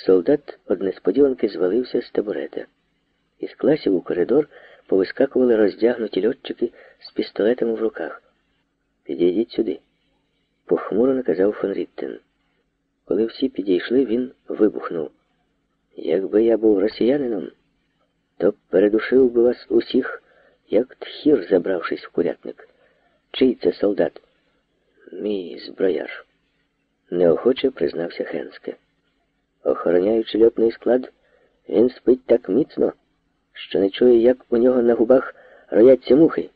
Солдат од несподіванки звалився з табурета. Із класів у коридор повискакували роздягнуті льотчики з пістолетами в руках. Підійдіть сюди, похмуро наказав фон Ріттен. Коли всі підійшли, він вибухнув. Якби я був росіянином, то передушив би вас усіх, як тхір, забравшись в курятник. Чий це солдат? Мій зброяр. Неохоче признався Хенске. Охороняючи льотний склад, він спить так міцно, що не чує, як у нього на губах рояться мухи.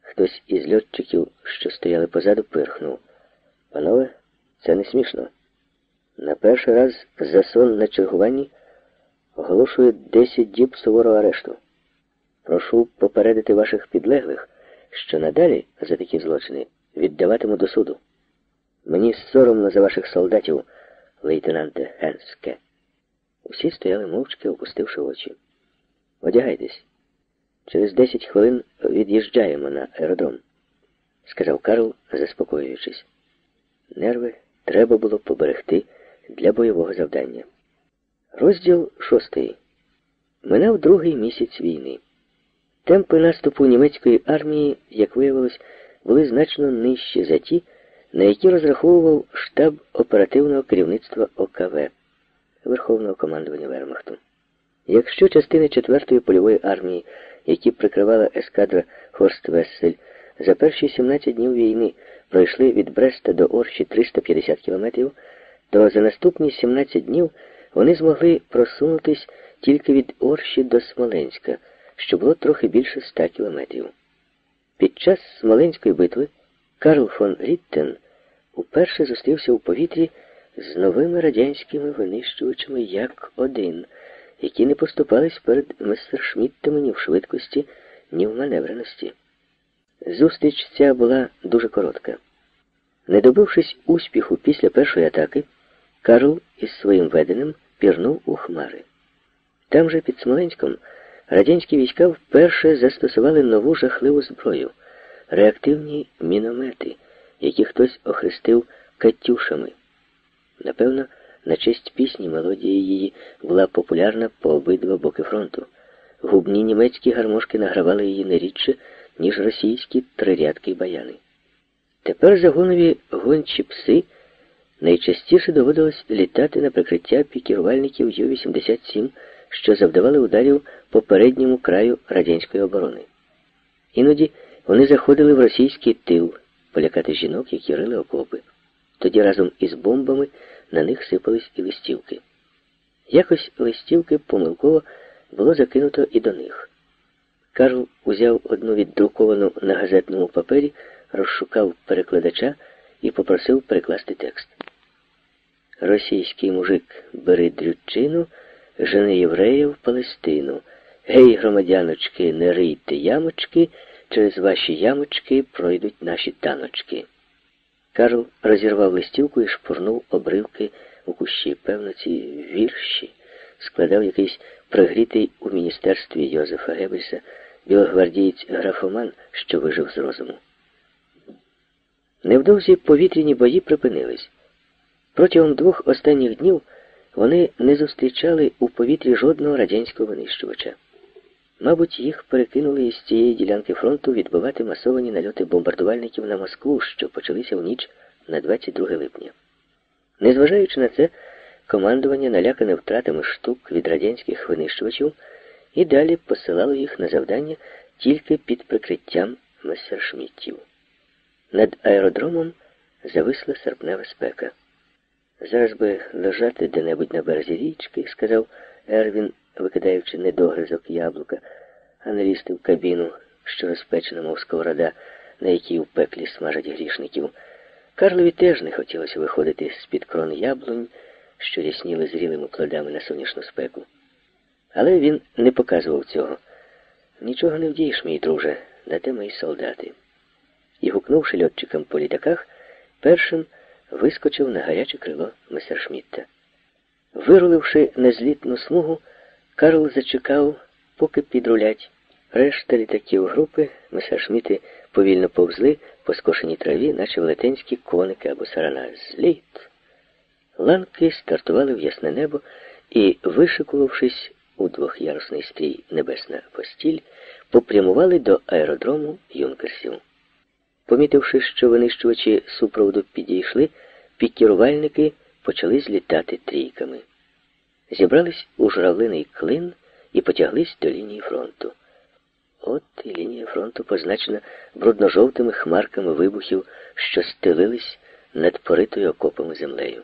Хтось із льотчиків, що стояли позаду, пирхнув. Панове, це не смішно. На перший раз за сон на чергуванні оголошує 10 діб суворого арешту. Прошу попередити ваших підлеглих, що надалі за такі злочини віддаватиму до суду. Мені соромно за ваших солдатів, лейтенанте Генске. Усі стояли мовчки, опустивши очі. Одягайтесь. Через десять хвилин від'їжджаємо на аеродром, сказав Карл, заспокоюючись. Нерви треба було поберегти для бойового завдання. Розділ шостий. Минав другий місяць війни. Темпи наступу німецької армії, як виявилось, були значно нижчі за ті, на які розраховував штаб оперативного керівництва ОКВ Верховного командування Вермахту. Якщо частини 4-ї польової армії, які прикривала ескадра Хорст Вессель, за перші 17 днів війни пройшли від Бреста до Орші 350 кілометрів, то за наступні 17 днів вони змогли просунутись тільки від Орші до Смоленська, що було трохи більше 100 кілометрів. Під час Смоленської битви Карл фон Ріттен уперше зустрівся у повітрі з новими радянськими винищувачами як один, які не поступались перед мессершміттами ні в швидкості, ні в маневреності. Зустріч ця була дуже коротка. Не добившись успіху після першої атаки, Карл із своїм веденим пірнув у Хмари. Там же під Смоленськом радянські війська вперше застосували нову жахливу зброю реактивні міномети, які хтось охрестив катюшами. Напевно, на честь пісні мелодія її була популярна по обидва боки фронту. Губні німецькі гармошки награвали її не рідше, ніж російські трирядки й баяни. Тепер загонові гончі пси найчастіше доводилось літати на прикриття пікірувальників Ю-87, що завдавали ударів по передньому краю радянської оборони. Іноді вони заходили в російський тил полякати жінок, які рили окопи. Тоді разом із бомбами на них сипались і листівки. Якось листівки помилково було закинуто і до них. Карл узяв одну віддруковану на газетному папері, розшукав перекладача і попросив перекласти текст. Російський мужик бери дрючину, жени євреїв Палестину. Гей, громадяночки, не рийте ямочки, через ваші ямочки пройдуть наші таночки. Карл розірвав листівку і шпурнув обривки у кущі. Певно, ці вірші складав якийсь прогрітий у міністерстві Йозефа Геббельса білогвардієць графоман, що вижив з розуму. Невдовзі повітряні бої припинились. Протягом двох останніх днів вони не зустрічали у повітрі жодного радянського винищувача. Мабуть, їх перекинули із цієї ділянки фронту відбивати масовані нальоти бомбардувальників на Москву, що почалися в ніч на 22 липня. Незважаючи на це, командування, налякане втратами штук від радянських винищувачів, і далі посилало їх на завдання тільки під прикриттям месершміттів. Над аеродромом зависла серпнева спека. Зараз би лежати де-небудь на березі річки, сказав Ервін, викидаючи недогризок яблука, а не лізти в кабіну, що розпечена, мов сковорода, на якій у пеклі смажать грішників. Карлові теж не хотілося виходити з-під крон яблунь, що рясніли зрілими плодами на сонячну спеку. Але він не показував цього. Нічого не вдієш, мій друже, на те мої солдати. І, гукнувши льотчикам по літаках, першим вискочив на гаряче крило месершмітта. Вируливши на злітну смугу, Карл зачекав, поки підрулять. Решта літаків групи месершміти повільно повзли по скошеній траві, наче велетенські коники або сарана. Зліт. Ланки стартували в ясне небо і, вишикувавшись у двохярусний стрій небесна постіль, попрямували до аеродрому юнкерсів. Помітивши, що винищувачі супроводу підійшли, пікірувальники почали злітати трійками. Зібрались у журавлиний клин і потяглись до лінії фронту. От і лінія фронту позначена брудно-жовтими хмарками вибухів, що стелились над поритою окопами землею.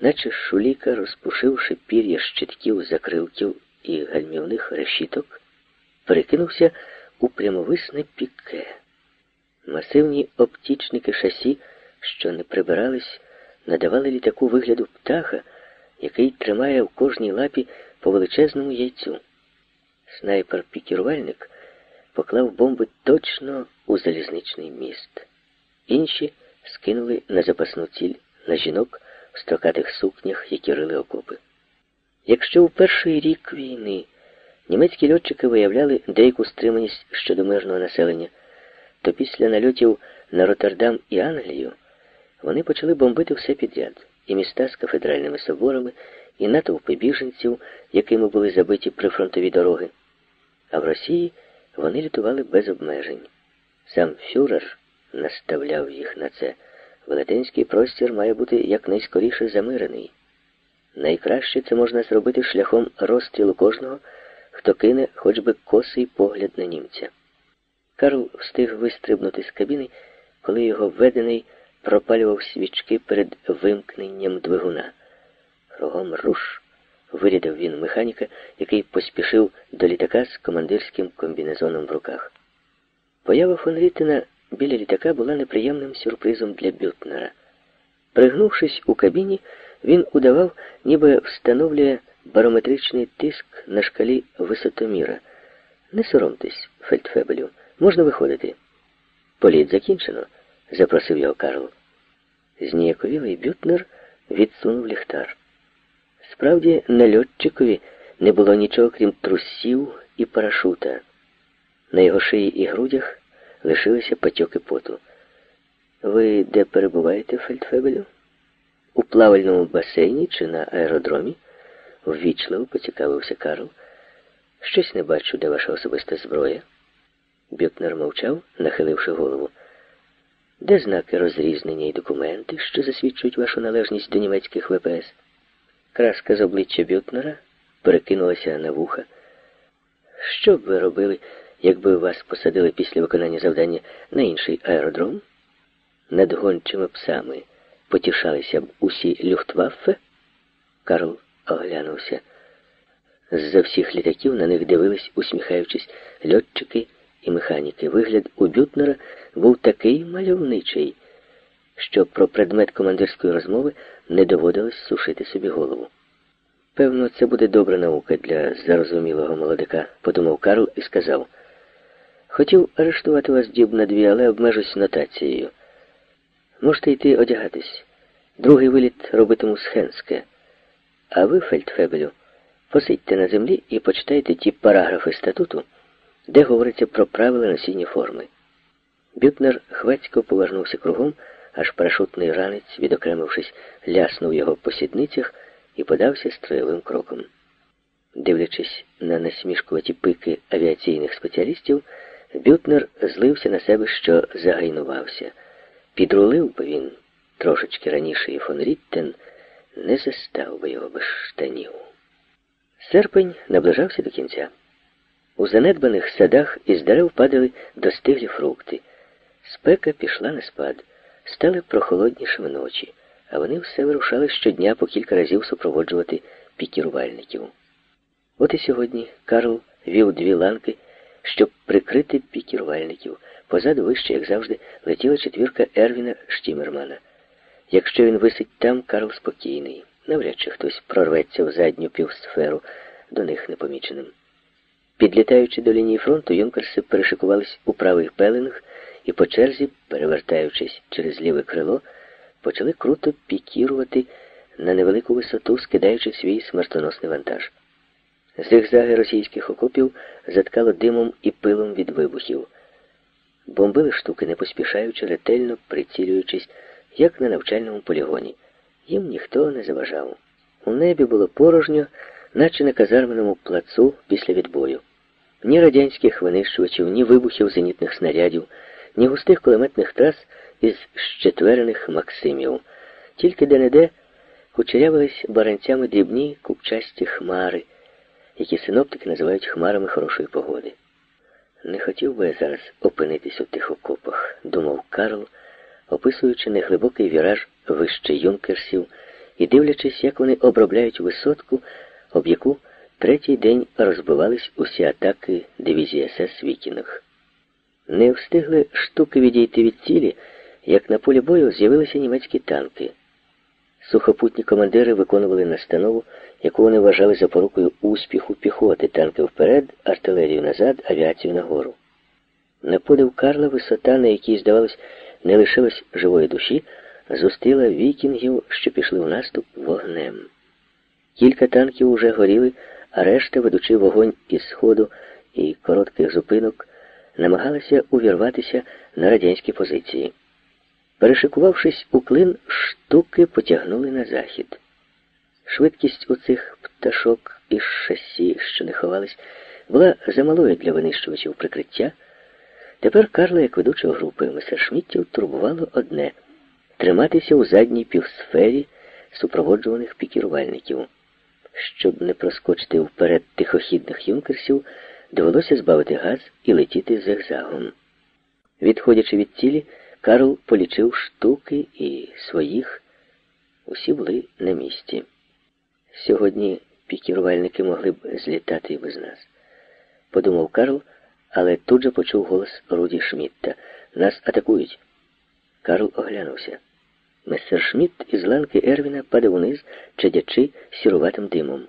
наче шуліка, розпушивши пір'я щитків, закрилків і гальмівних решіток, перекинувся у прямовисне піке. Масивні оптічники шасі, що не прибирались, надавали літаку вигляду птаха, який тримає в кожній лапі по величезному яйцю. Снайпер-пікірувальник поклав бомби точно у залізничний міст. Інші скинули на запасну ціль на жінок в строкатих сукнях, які рили окопи. Якщо у перший рік війни німецькі льотчики виявляли деяку стриманість щодо мирного населення, то після нальотів на Роттердам і Англію вони почали бомбити все підряд і міста з кафедральними соборами, і натовпи біженців, якими були забиті прифронтові дороги. А в Росії вони лютували без обмежень. Сам Фюрер наставляв їх на це. Велетенський простір має бути якнайскоріше замирений. Найкраще це можна зробити шляхом розстрілу кожного, хто кине хоч би косий погляд на німця. Карл встиг вистрибнути з кабіни, коли його введений пропалював свічки перед вимкненням двигуна. Кругом руш, вирядив він механіка, який поспішив до літака з командирським комбінезоном в руках. Поява фон Ріттена біля літака була неприємним сюрпризом для Бютнера. Пригнувшись у кабіні, він удавав, ніби встановлює барометричний тиск на шкалі висотоміра. Не соромтесь, фельдфебелю, можна виходити. Політ закінчено, запросив його Карл. Зніяковілий Бютнер відсунув ліхтар. Справді, на льотчикові не було нічого, крім трусів і парашута. На його шиї і грудях лишилися патьоки поту. Ви де перебуваєте, Фельдфебелю? У плавальному басейні чи на аеродромі? Ввічливо поцікавився Карл. Щось не бачу, де ваша особиста зброя. Бютнер мовчав, нахиливши голову. Де знаки розрізнення і документи, що засвідчують вашу належність до німецьких ВПС? Краска з обличчя Бютнера перекинулася на вуха. Що б ви робили, якби вас посадили після виконання завдання на інший аеродром? Над гончими псами потішалися б усі люфтваффе? Карл оглянувся. З-за всіх літаків на них дивились, усміхаючись, льотчики і механіки. Вигляд у Бютнера був такий мальовничий, що про предмет командирської розмови не доводилось сушити собі голову. Певно, це буде добра наука для зарозумілого молодика, подумав Карл і сказав. Хотів арештувати вас діб на дві, але обмежусь нотацією. Можете йти одягатись. Другий виліт робитиму з Хенське. А ви, Фельдфебелю, посидьте на землі і почитайте ті параграфи статуту, де говориться про правила носіння форми. Бютнер хвацько повернувся кругом, аж парашутний ранець, відокремившись, ляснув його по сідницях і подався строєвим кроком. Дивлячись на насмішкуваті пики авіаційних спеціалістів, Бютнер злився на себе, що загайнувався. Підрулив би він трошечки раніше і фон Ріттен не застав би його без штанів. Серпень наближався до кінця. У занедбаних садах із дерев падали достиглі фрукти. Спека пішла на спад, стали прохолоднішими ночі, а вони все вирушали щодня по кілька разів супроводжувати пікірувальників. От і сьогодні Карл вів дві ланки, щоб прикрити пікірувальників. Позаду вище, як завжди, летіла четвірка Ервіна Штімермана. Якщо він висить там, Карл спокійний. Навряд чи хтось прорветься в задню півсферу до них непоміченим. Підлітаючи до лінії фронту, юнкерси перешикувались у правий пеленг і по черзі, перевертаючись через ліве крило, почали круто пікірувати на невелику висоту, скидаючи свій смертоносний вантаж. Зигзаги російських окопів заткало димом і пилом від вибухів. Бомбили штуки, не поспішаючи, ретельно прицілюючись, як на навчальному полігоні. Їм ніхто не заважав. У небі було порожньо, наче на казарменому плацу після відбою. Ні радянських винищувачів, ні вибухів зенітних снарядів, ні густих кулеметних трас із щетверених максимів. Тільки де-не-де кучерявились баранцями дрібні купчасті хмари, які синоптики називають хмарами хорошої погоди. Не хотів би я зараз опинитись у тих окопах, думав Карл, описуючи неглибокий віраж вище юнкерсів і дивлячись, як вони обробляють висотку, об яку третій день розбивались усі атаки дивізії СС Вікінг. Не встигли штуки відійти від цілі, як на полі бою з'явилися німецькі танки. Сухопутні командири виконували настанову, яку вони вважали запорукою успіху піхоти, танки вперед, артилерію назад, авіацію нагору. На подив Карла висота, на якій, здавалось, не лишилось живої душі, зустріла вікінгів, що пішли в наступ вогнем. Кілька танків уже горіли, а решта, ведучи вогонь із сходу і коротких зупинок, намагалася увірватися на радянські позиції. Перешикувавшись у клин, штуки потягнули на захід. Швидкість у цих пташок із шасі, що не ховались, була замалою для винищувачів прикриття. Тепер Карла, як ведучого групи месершміттів, турбувало одне триматися у задній півсфері супроводжуваних пікірувальників. Щоб не проскочити вперед тихохідних юнкерсів, довелося збавити газ і летіти зигзагом. Відходячи від цілі, Карл полічив штуки і своїх. Усі були на місці. Сьогодні пікірувальники могли б злітати і без нас, подумав Карл, але тут же почув голос Руді Шмітта. Нас атакують. Карл оглянувся. Мессер Шмітт із ланки Ервіна падав униз, чадячи сіруватим димом.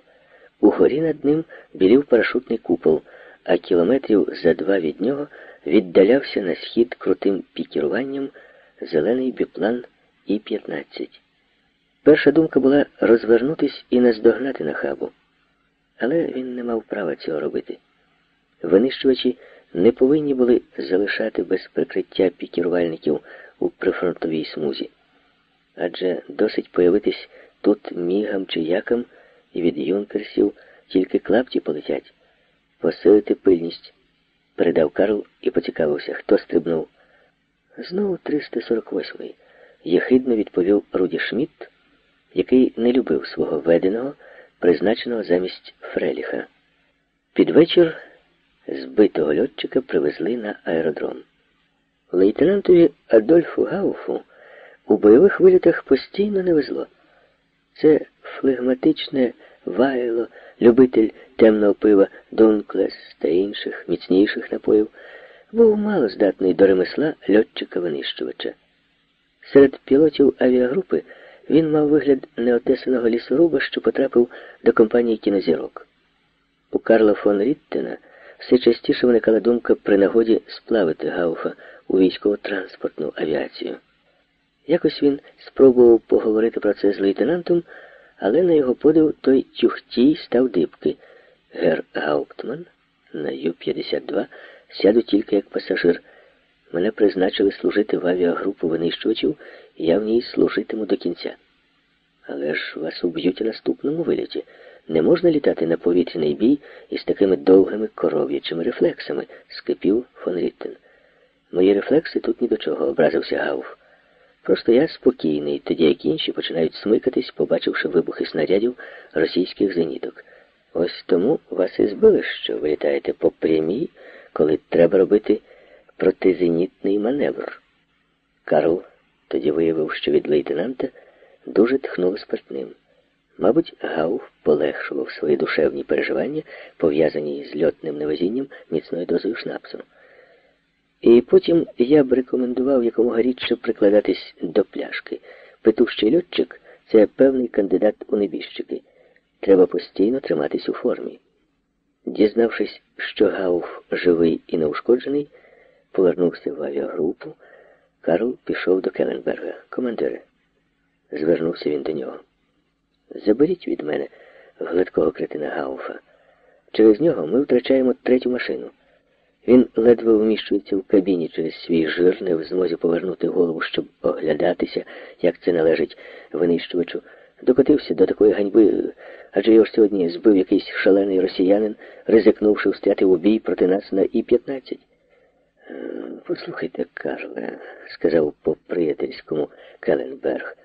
Угорі над ним білів парашутний купол, а кілометрів за два від нього віддалявся на схід крутим пікіруванням зелений біплан І-15. Перша думка була розвернутись і наздогнати нахабу. Але він не мав права цього робити. Винищувачі не повинні були залишати без прикриття пікірувальників у прифронтовій смузі. Адже досить появитись тут мігам чи якам, і від юнкерсів тільки клапті полетять. Посилити пильність, передав Карл і поцікавився, хто стрибнув. Знову 348-й, єхидно відповів Руді Шмідт, який не любив свого веденого, призначеного замість Фреліха. Під вечір збитого льотчика привезли на аеродром. Лейтенантові Адольфу Гауфу у бойових вилітах постійно не везло. Це флегматичне вайло, любитель темного пива Дунклес та інших міцніших напоїв, був мало здатний до ремесла льотчика-винищувача. Серед пілотів авіагрупи він мав вигляд неотесаного лісоруба, що потрапив до компанії кінозірок. У Карла фон Ріттена все частіше виникала думка при нагоді сплавити Гауфа у військово-транспортну авіацію. Якось він спробував поговорити про це з лейтенантом, але на його подив той тюхтій став дибки. Гер гауптман на Ю-52 сяду тільки як пасажир. Мене призначили служити в авіагрупу винищувачів, і я в ній служитиму до кінця. Але ж вас уб'ють у наступному виліті. Не можна літати на повітряний бій із такими довгими коров'ячими рефлексами, скипів фон Ріттен. Мої рефлекси тут ні до чого, образився Гауф. Просто я спокійний, тоді як інші починають смикатись, побачивши вибухи снарядів російських зеніток. Ось тому вас і збили, що ви літаєте по прямій, коли треба робити протизенітний маневр. Карл тоді виявив, що від лейтенанта дуже тхнуло спиртним. Мабуть, Гауф полегшував свої душевні переживання, пов'язані з льотним невезінням міцною дозою шнапсу. І потім я б рекомендував якомога рідше прикладатись до пляшки. Петущий льотчик це певний кандидат у небіжчики. Треба постійно триматись у формі. Дізнавшись, що Гауф живий і неушкоджений, повернувся в авіагрупу. Карл пішов до Келенберга. Командире, звернувся він до нього. Заберіть від мене гладкого кретина Гауфа. Через нього ми втрачаємо третю машину. Він ледве вміщується в кабіні через свій жир, не в змозі повернути голову, щоб оглядатися, як це належить винищувачу. Докотився до такої ганьби, адже його сьогодні збив якийсь шалений росіянин, ризикнувши встряти у бій проти нас на І-15. «Е, послухайте, Карле, сказав по-приятельському Келенберг,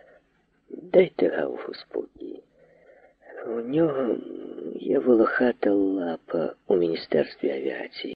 дайте Гауфу спокій. У нього є волохата лапа у Міністерстві авіації.